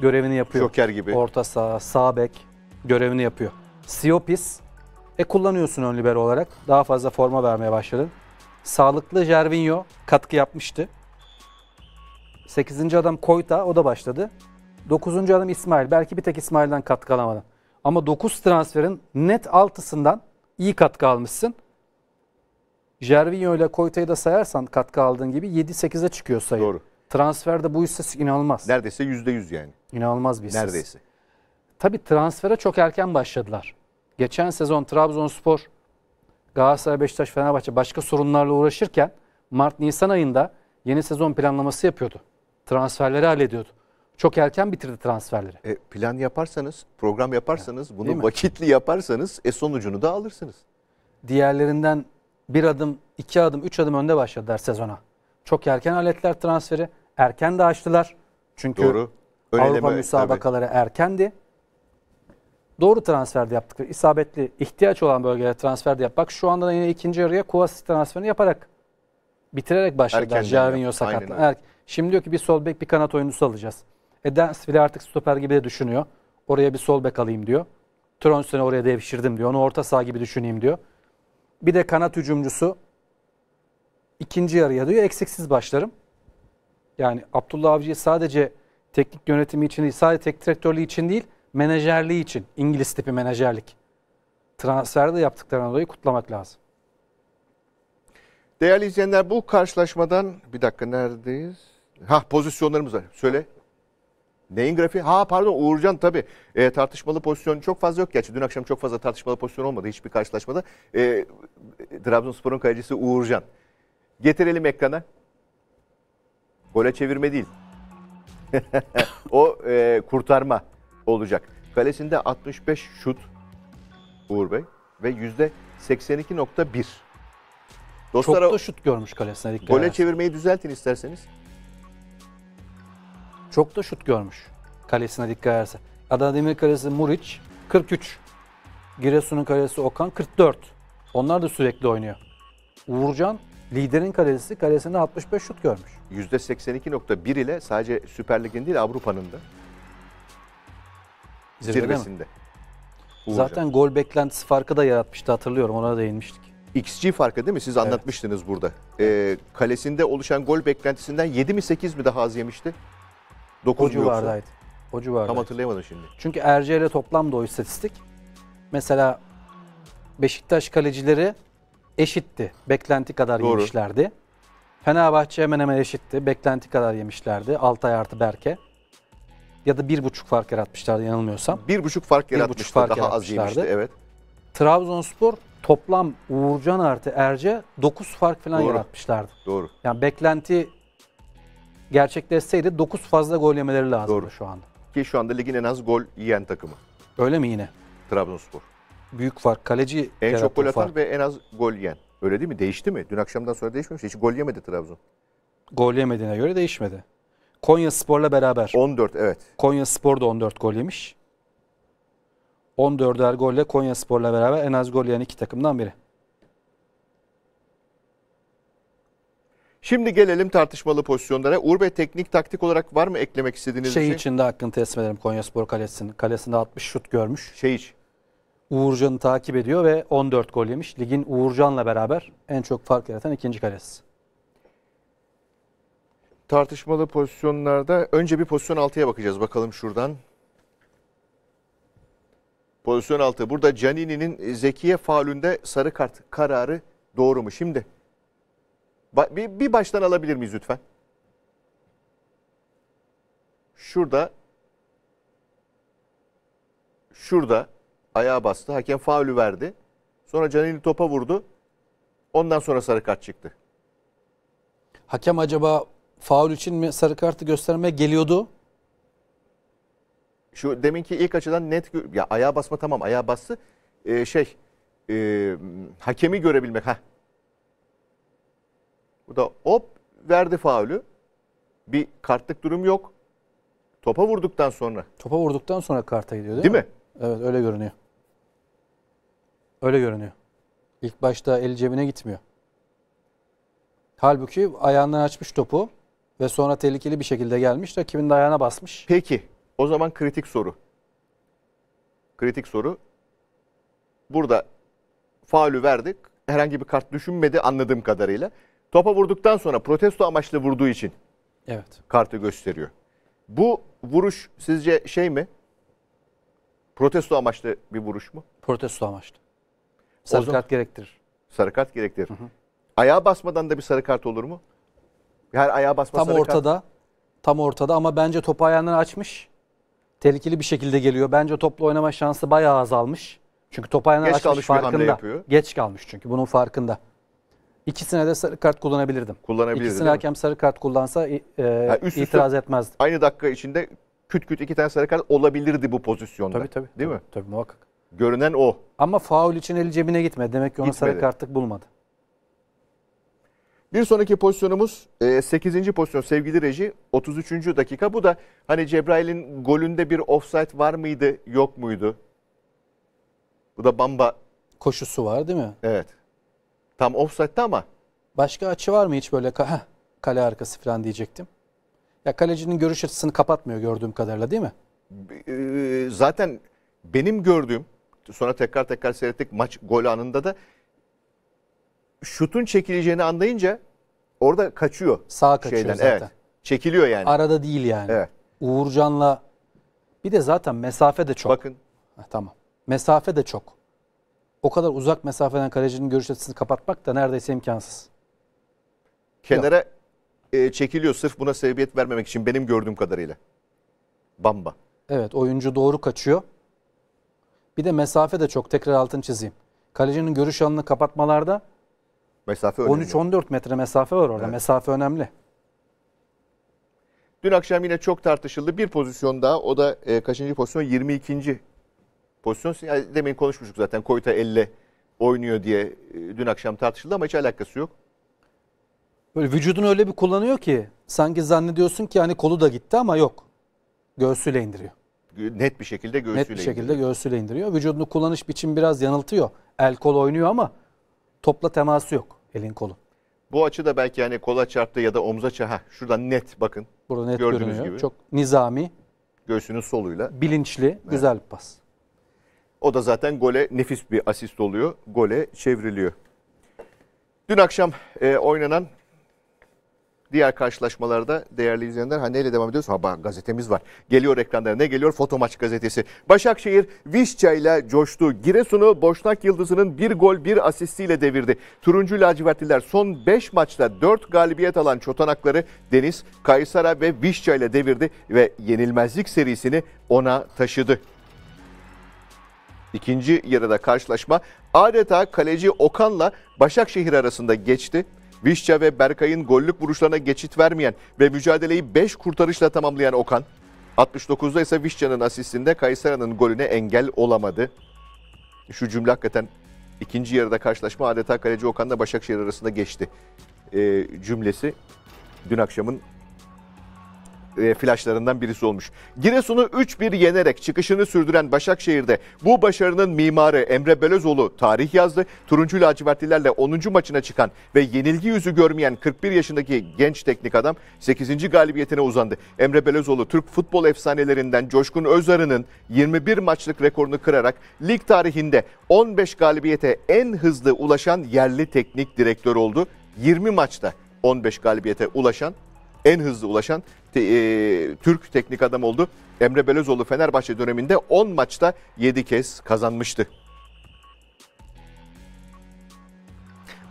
Görevini yapıyor. Joker gibi. Orta saha, sağ bek görevini yapıyor. Siopis e kullanıyorsun ön libero olarak. Daha fazla forma vermeye başladın. Sağlıklı Jervinho katkı yapmıştı. 8. adam Koyta o da başladı. 9. adam İsmail. Belki bir tek İsmail'den katkı alamadın. Ama 9 transferin net 6'sından iyi katkı almışsın. Jervinho ile Koyta'yı da sayarsan katkı aldığın gibi 7-8'e çıkıyor sayı. Doğru. Transferde bu istatistik inanılmaz. Neredeyse %100 yani. İnanılmaz bir istatistik. Neredeyse. Tabii transfere çok erken başladılar. Geçen sezon Trabzonspor, Galatasaray, Beşiktaş, Fenerbahçe başka sorunlarla uğraşırken Mart-Nisan ayında yeni sezon planlaması yapıyordu. Transferleri hallediyordu. Çok erken bitirdi transferleri. E, plan yaparsanız, program yaparsanız, Değil bunu vakitli yaparsanız e, sonucunu da alırsınız. Diğerlerinden bir adım, iki adım, üç adım önde başladılar sezona. Çok erken hallettiler transferi. Erken de açtılar. Çünkü Doğru. Avrupa Öneleme, müsabakaları erkendi. Doğru transfer de yaptık. İsabetli, ihtiyaç olan bölgelere transfer de yapmak. Şu anda da yine ikinci yarıya Kovacic transferini yaparak bitirerek başladılar. Aynen sakatlı. Er- Şimdi diyor ki bir sol bek bir kanat oyuncusu alacağız. E Dansville artık stoper gibi de düşünüyor. Oraya bir sol bek alayım diyor. Tronson'u oraya devşirdim diyor. Onu orta saha gibi düşüneyim diyor. Bir de kanat hücumcusu ikinci yarıya diyor eksiksiz başlarım. Yani Abdullah Avcı'yı sadece teknik yönetimi için değil, sadece teknik direktörlüğü için değil, menajerliği için, İngiliz tipi menajerlik. Transferde yaptıklarına dolayı kutlamak lazım. Değerli izleyenler bu karşılaşmadan bir dakika neredeyiz? Ha pozisyonlarımız var. Söyle. Neyin grafiği? Ha pardon Uğurcan tabii. E, tartışmalı pozisyon çok fazla yok. Gerçi dün akşam çok fazla tartışmalı pozisyon olmadı hiçbir karşılaşmada. E, Trabzonspor'un kalecisi Uğurcan. Getirelim ekrana. Gole çevirme değil. [LAUGHS] o e, kurtarma olacak. Kalesinde 65 şut Uğur Bey ve yüzde 82.1. Dostlar Çok da şut görmüş kalesine dikkat gole çevirmeyi düzeltin isterseniz. Çok da şut görmüş kalesine dikkat edersen. Adana Demir kalesi Muriç 43. Giresun'un kalesi Okan 44. Onlar da sürekli oynuyor. Uğurcan liderin kalesi kalesinde 65 şut görmüş. %82.1 ile sadece Süper Lig'in değil Avrupa'nın da Zirvede zirvesinde. Uğurcan. Zaten gol beklentisi farkı da yaratmıştı hatırlıyorum ona değinmiştik. XG farkı değil mi? Siz anlatmıştınız burada. Ee, kalesinde oluşan gol beklentisinden 7 mi 8 mi daha az yemişti? 9 O yoksa? civardaydı. O civardaydı. Tam hatırlayamadım şimdi. Çünkü Erce ile toplamda o istatistik. Mesela Beşiktaş kalecileri eşitti. Beklenti kadar Doğru. yemişlerdi. Fenerbahçe hemen hemen eşitti. Beklenti kadar yemişlerdi. Altay artı Berke. Ya da bir buçuk fark yaratmışlardı yanılmıyorsam. Bir buçuk fark Bir buçuk fark daha az yaratmışlardı. yemişti. Evet. Trabzonspor toplam Uğurcan artı Erce 9 fark falan Doğru. yaratmışlardı. Doğru. Yani beklenti gerçekleşseydi 9 fazla gol yemeleri lazım Doğru. şu anda. Ki şu anda ligin en az gol yiyen takımı Öyle mi yine? Trabzonspor. Büyük fark. Kaleci En çok gol atan fark. ve en az gol yiyen. Öyle değil mi? Değişti mi? Dün akşamdan sonra değişmemiş. Hiç gol yemedi Trabzon. Gol yemediğine göre değişmedi. Konya Spor'la beraber. 14 evet. Konya Spor da 14 gol yemiş. 14'er golle Konya Spor'la beraber en az gol yiyen iki takımdan biri. Şimdi gelelim tartışmalı pozisyonlara. Uğur Bey teknik taktik olarak var mı eklemek istediğiniz Şey şey? için de hakkını teslim ederim Konya Spor kalesinin. Kalesinde 60 şut görmüş. Şey hiç. Uğurcan'ı takip ediyor ve 14 gol yemiş. Ligin Uğurcan'la beraber en çok fark yaratan ikinci kalesi. Tartışmalı pozisyonlarda önce bir pozisyon 6'ya bakacağız. Bakalım şuradan. Pozisyon 6. Burada Canini'nin Zekiye faulünde sarı kart kararı doğru mu? Şimdi bir, bir baştan alabilir miyiz lütfen? Şurada şurada ayağa bastı. Hakem faulü verdi. Sonra Canini topa vurdu. Ondan sonra sarı kart çıktı. Hakem acaba faul için mi sarı kartı göstermeye geliyordu? Şu deminki ilk açıdan net ya ayağa basma tamam ayağa bastı. Ee, şey e, hakemi görebilmek ha. Bu da hop verdi faulü. Bir kartlık durum yok. Topa vurduktan sonra Topa vurduktan sonra karta gidiyor değil, değil mi? mi? Evet öyle görünüyor. Öyle görünüyor. İlk başta el cebine gitmiyor. Halbuki ayağından açmış topu ve sonra tehlikeli bir şekilde gelmiş. Rakibin de ayağına basmış. Peki o zaman kritik soru. Kritik soru. Burada faulü verdik. Herhangi bir kart düşünmedi anladığım kadarıyla. Topa vurduktan sonra protesto amaçlı vurduğu için Evet. kartı gösteriyor. Bu vuruş sizce şey mi? Protesto amaçlı bir vuruş mu? Protesto amaçlı. Sarı zaman- kart gerektirir. Sarı kart gerektirir. Ayağa basmadan da bir sarı kart olur mu? Her ayağa basma Tam sarı kart. ortada. Tam ortada ama bence topu ayağından açmış. Tehlikeli bir şekilde geliyor. Bence topla oynama şansı bayağı azalmış. Çünkü top ayağından Geç açmış kalmış bir hamle farkında. yapıyor. Geç kalmış çünkü bunun farkında. İkisine de sarı kart kullanabilirdim. Kullanabilirdi İkisine değil mi? hakem sarı kart kullansa e, Ha, üst üste- itiraz etmezdim. Aynı dakika içinde küt küt iki tane sarı kart olabilirdi bu pozisyonda. Tabii tabii. Değil mi? Tabii muhakkak. Görünen o. Ama faul için eli cebine gitmedi. Demek ki ona sarı kartlık bulmadı. Bir sonraki pozisyonumuz 8. pozisyon sevgili reji 33. dakika. Bu da hani Cebrail'in golünde bir offside var mıydı yok muydu? Bu da Bamba Koşusu var değil mi? evet. Tam offside'da ama Başka açı var mı hiç böyle heh, kale arkası falan diyecektim. Ya kalecinin görüş açısını kapatmıyor gördüğüm kadarıyla değil mi? e, zaten benim gördüğüm sonra tekrar tekrar seyrettik maç gol anında da şutun çekileceğini anlayınca orada kaçıyor. Sağa kaçıyor şeyden. zaten. Evet. Çekiliyor yani. Arada değil yani. Evet. Uğurcan'la bir de zaten mesafe de çok. Bakın Ha, tamam. Mesafe de çok. O kadar uzak mesafeden kalecinin görüş açısını kapatmak da neredeyse imkansız. kenara e, çekiliyor sırf buna sebebiyet vermemek için benim gördüğüm kadarıyla. Bamba. Evet oyuncu doğru kaçıyor. Bir de mesafe de çok. Tekrar altını çizeyim. Kalecinin görüş alanını kapatmalarda Mesafe önemli. 13-14 metre mesafe var orada. Evet. Mesafe önemli. Dün akşam yine çok tartışıldı. Bir pozisyon daha. O da e, kaçıncı pozisyon? 22. pozisyon. Yani demin konuşmuştuk zaten. Koyta elle oynuyor diye e, dün akşam tartışıldı ama hiç alakası yok. Böyle vücudunu öyle bir kullanıyor ki sanki zannediyorsun ki hani kolu da gitti ama yok. Göğsüyle indiriyor. Net bir şekilde göğsüyle Net bir şekilde indiriyor. göğsüyle indiriyor. Vücudunu kullanış biçimi biraz yanıltıyor. El kol oynuyor ama topla teması yok elin kolu. Bu açıda belki hani kola çarptı ya da omza çarptı. Şuradan net bakın. Burada net Gördüğünüz görünüyor. gibi. Çok nizami, Göğsünün soluyla. bilinçli, güzel bir pas. O da zaten gole nefis bir asist oluyor. Gole çevriliyor. Dün akşam e, oynanan diğer karşılaşmalarda değerli izleyenler ha neyle devam ediyoruz? Ha bak, gazetemiz var. Geliyor ekranlara ne geliyor? Foto maç gazetesi. Başakşehir Vişça ile coştu. Giresun'u Boşnak Yıldızı'nın bir gol bir asistiyle devirdi. Turuncu lacivertliler son 5 maçta 4 galibiyet alan çotanakları Deniz, Kaysara ve Vişça ile devirdi ve yenilmezlik serisini ona taşıdı. İkinci yarıda karşılaşma adeta kaleci Okan'la Başakşehir arasında geçti. Vişça ve Berkay'ın gollük vuruşlarına geçit vermeyen ve mücadeleyi 5 kurtarışla tamamlayan Okan, 69'da ise Vişça'nın asistinde Kayseri'nin golüne engel olamadı. Şu cümle hakikaten ikinci yarıda karşılaşma adeta kaleci Okan'la Başakşehir arasında geçti Ee, cümlesi dün akşamın e, flaşlarından birisi olmuş. Giresun'u 3-1 yenerek çıkışını sürdüren Başakşehir'de bu başarının mimarı Emre Belözoğlu tarih yazdı. Turuncu lacivertlilerle 10. maçına çıkan ve yenilgi yüzü görmeyen 41 yaşındaki genç teknik adam 8. galibiyetine uzandı. Emre Belözoğlu Türk futbol efsanelerinden Coşkun Özarı'nın 21 maçlık rekorunu kırarak lig tarihinde 15 galibiyete en hızlı ulaşan yerli teknik direktör oldu. 20 maçta 15 galibiyete ulaşan en hızlı ulaşan e, Türk teknik adam oldu. Emre Belözoğlu Fenerbahçe döneminde 10 maçta 7 kez kazanmıştı.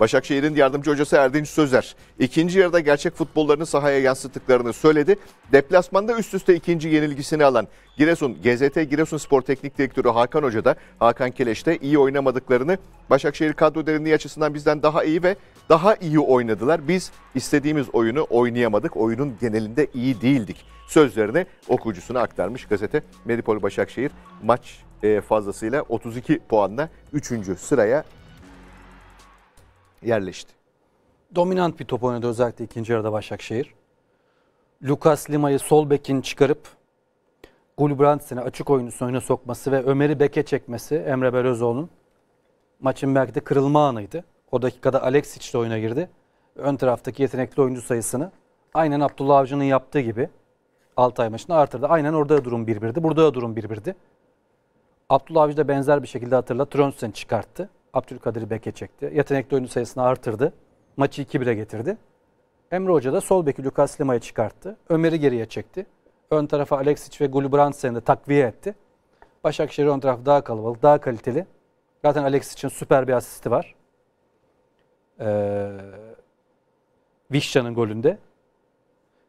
Başakşehir'in yardımcı hocası Erdinç Sözer ikinci yarıda gerçek futbollarını sahaya yansıttıklarını söyledi. Deplasmanda üst üste ikinci yenilgisini alan Giresun GZT Giresun Spor Teknik Direktörü Hakan Hoca da Hakan Keleş de iyi oynamadıklarını Başakşehir kadro derinliği açısından bizden daha iyi ve daha iyi oynadılar. Biz istediğimiz oyunu oynayamadık. Oyunun genelinde iyi değildik. Sözlerini okuyucusuna aktarmış gazete. Medipol Başakşehir maç e, fazlasıyla 32 puanla 3. sıraya yerleşti. Dominant bir top oynadı özellikle ikinci yarıda Başakşehir. Lucas Lima'yı sol bekin çıkarıp Gulbrandsen'i açık oyuncusunu oyuna sokması ve Ömer'i beke çekmesi Emre Belözoğlu'nun maçın belki de kırılma anıydı. O dakikada Alexic de oyuna girdi. Ön taraftaki yetenekli oyuncu sayısını aynen Abdullah Avcı'nın yaptığı gibi Altay maçında artırdı. Aynen orada da durum 1-1'di. Burada da durum 1-1'di. Abdullah Avcı da benzer bir şekilde hatırla Trondsen çıkarttı. Abdülkadir'i beke çekti. Yetenekli oyuncu sayısını artırdı. Maçı 2-1'e getirdi. Emre Hoca da sol beki Lucas Lima'yı çıkarttı. Ömer'i geriye çekti. Ön tarafa Alexic ve Gulbrandsen'i de takviye etti. Başakşehir ön taraf daha kalabalık, daha kaliteli. Zaten Alexic'in süper bir asisti var. Ee, Vişça'nın golünde.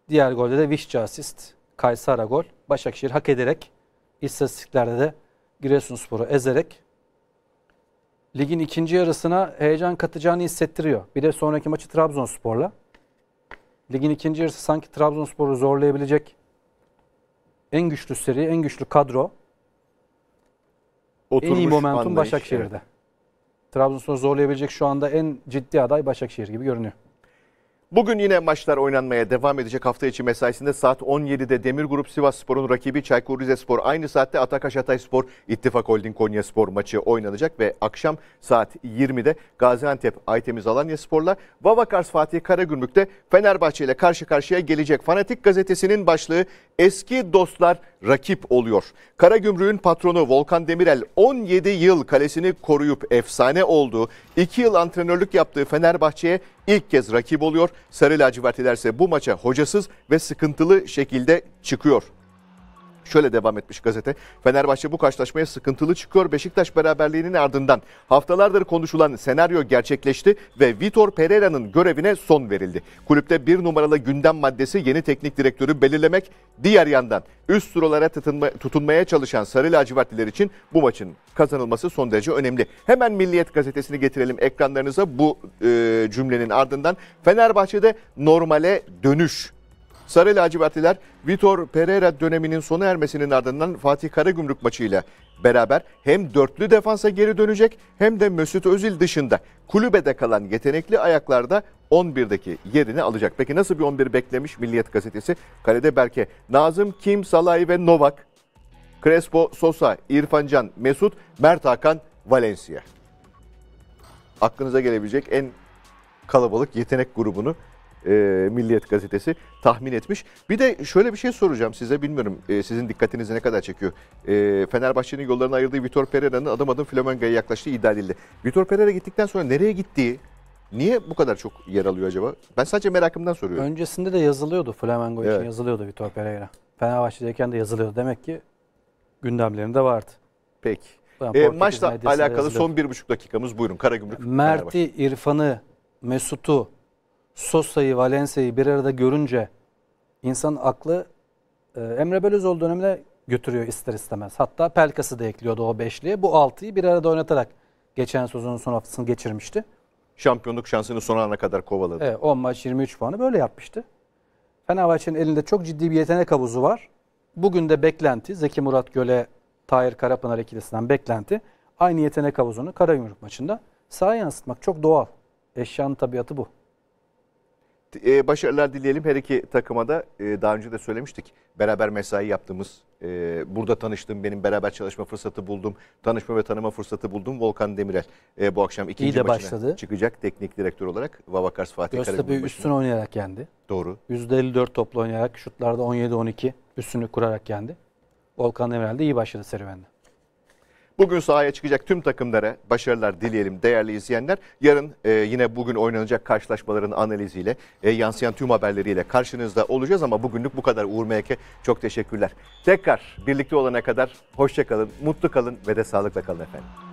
Diğer golde de Vişça asist. Kaysara gol. Başakşehir hak ederek istatistiklerde de Giresunspor'u ezerek ligin ikinci yarısına heyecan katacağını hissettiriyor. Bir de sonraki maçı Trabzonspor'la. Ligin ikinci yarısı sanki Trabzonspor'u zorlayabilecek en güçlü seri, en güçlü kadro, en iyi Oturmuş momentum anlayış, Başakşehir'de. evet. Trabzonspor'u zorlayabilecek şu anda en ciddi aday Başakşehir gibi görünüyor. Bugün yine maçlar oynanmaya devam edecek. Hafta içi mesaisinde saat 17'de Demir Grup Sivas Spor'un rakibi Çaykur Rizespor. Aynı saatte Atakaş Hatayspor İttifak Holding Konya Spor maçı oynanacak ve akşam saat 20'de Gaziantep Aytemiz Alanya Spor'la Vavakars Fatih Karagümrük'te Fenerbahçe ile karşı karşıya gelecek. Fanatik gazetesinin başlığı eski dostlar rakip oluyor. Karagümrük'ün patronu Volkan Demirel 17 yıl kalesini koruyup efsane olduğu, 2 yıl antrenörlük yaptığı Fenerbahçe'ye ilk kez rakip oluyor. Sarı lacivertliler ise bu maça hocasız ve sıkıntılı şekilde çıkıyor. Şöyle devam etmiş gazete. Fenerbahçe bu karşılaşmaya sıkıntılı çıkıyor. Beşiktaş beraberliğinin ardından haftalardır konuşulan senaryo gerçekleşti ve Vitor Pereira'nın görevine son verildi. Kulüpte bir numaralı gündem maddesi yeni teknik direktörü belirlemek. Diğer yandan üst sıralara tutunma- tutunmaya çalışan Sarı lacivertliler için bu maçın kazanılması son derece önemli. Hemen Milliyet gazetesini getirelim ekranlarınıza bu e, cümlenin ardından. Fenerbahçe'de normale dönüş Sarı lacivertliler Vitor Pereira döneminin sona ermesinin ardından Fatih Karagümrük maçıyla beraber hem dörtlü defansa geri dönecek hem de Mesut Özil dışında kulübede kalan yetenekli ayaklarda 11'deki yerini alacak. Peki nasıl bir 11 beklemiş Milliyet gazetesi? Kalede Berke, Nazım, Kim, Salay ve Novak, Crespo, Sosa, İrfan Can, Mesut, Mert Hakan, Valencia. Aklınıza gelebilecek en kalabalık yetenek grubunu e, Milliyet gazetesi tahmin etmiş. Bir de şöyle bir şey soracağım size bilmiyorum e, sizin dikkatinizi ne kadar çekiyor. E, Fenerbahçe'nin yollarını ayırdığı Vitor Pereira'nın adım adım Flamengo'ya yaklaştığı iddia edildi. Vitor Pereira gittikten sonra nereye gittiği, niye bu kadar çok yer alıyor acaba? Ben sadece merakımdan soruyorum. Öncesinde de yazılıyordu Flamengo için Evet. yazılıyordu Vitor Pereira. Fenerbahçe'deyken de yazılıyordu. Demek ki gündemlerinde vardı. Peki. Yani E, maçla alakalı yazılıyor. son bir buçuk dakikamız buyurun. Karagümrük. Mert'i, İrfan'ı, Mesut'u, Sosa'yı, Valencia'yı bir arada görünce insanın aklı e, Emre Belözoğlu dönemine götürüyor ister istemez. Hatta Pelkas'ı da ekliyordu o beşliye. Bu altıyı bir arada oynatarak geçen sezonun son haftasını geçirmişti. Şampiyonluk şansını son ana kadar kovaladı. Evet, 10 maç 23 puanı böyle yapmıştı. Fenerbahçe'nin elinde çok ciddi bir yetenek havuzu var. Bugün de beklenti Zeki Murat Göle, Tahir Karapınar ikilisinden beklenti. Aynı yetenek havuzunu Karagümrük maçında sahaya yansıtmak çok doğal. Eşyanın tabiatı bu. E, başarılar dileyelim her iki takıma da. E, daha önce de söylemiştik. Beraber mesai yaptığımız, e, burada tanıştığım, benim beraber çalışma fırsatı buldum. Tanışma ve tanıma fırsatı buldum. Volkan Demirel e, bu akşam ikinci de maçına başladı. çıkacak teknik direktör olarak. Vavakars Fatih Göztepe'yi Karagümrük üstün maçına. oynayarak yendi. Doğru. %54 toplu oynayarak şutlarda 17-12 üstünlük kurarak yendi. Volkan Demirel de iyi başladı serüvenine. Bugün sahaya çıkacak tüm takımlara başarılar dileyelim değerli izleyenler. Yarın e, yine bugün oynanacak karşılaşmaların analiziyle, e, yansıyan tüm haberleriyle karşınızda olacağız ama bugünlük bu kadar Uğur Meyke. Çok teşekkürler. Tekrar birlikte olana kadar hoşça kalın, mutlu kalın ve de sağlıkla kalın efendim.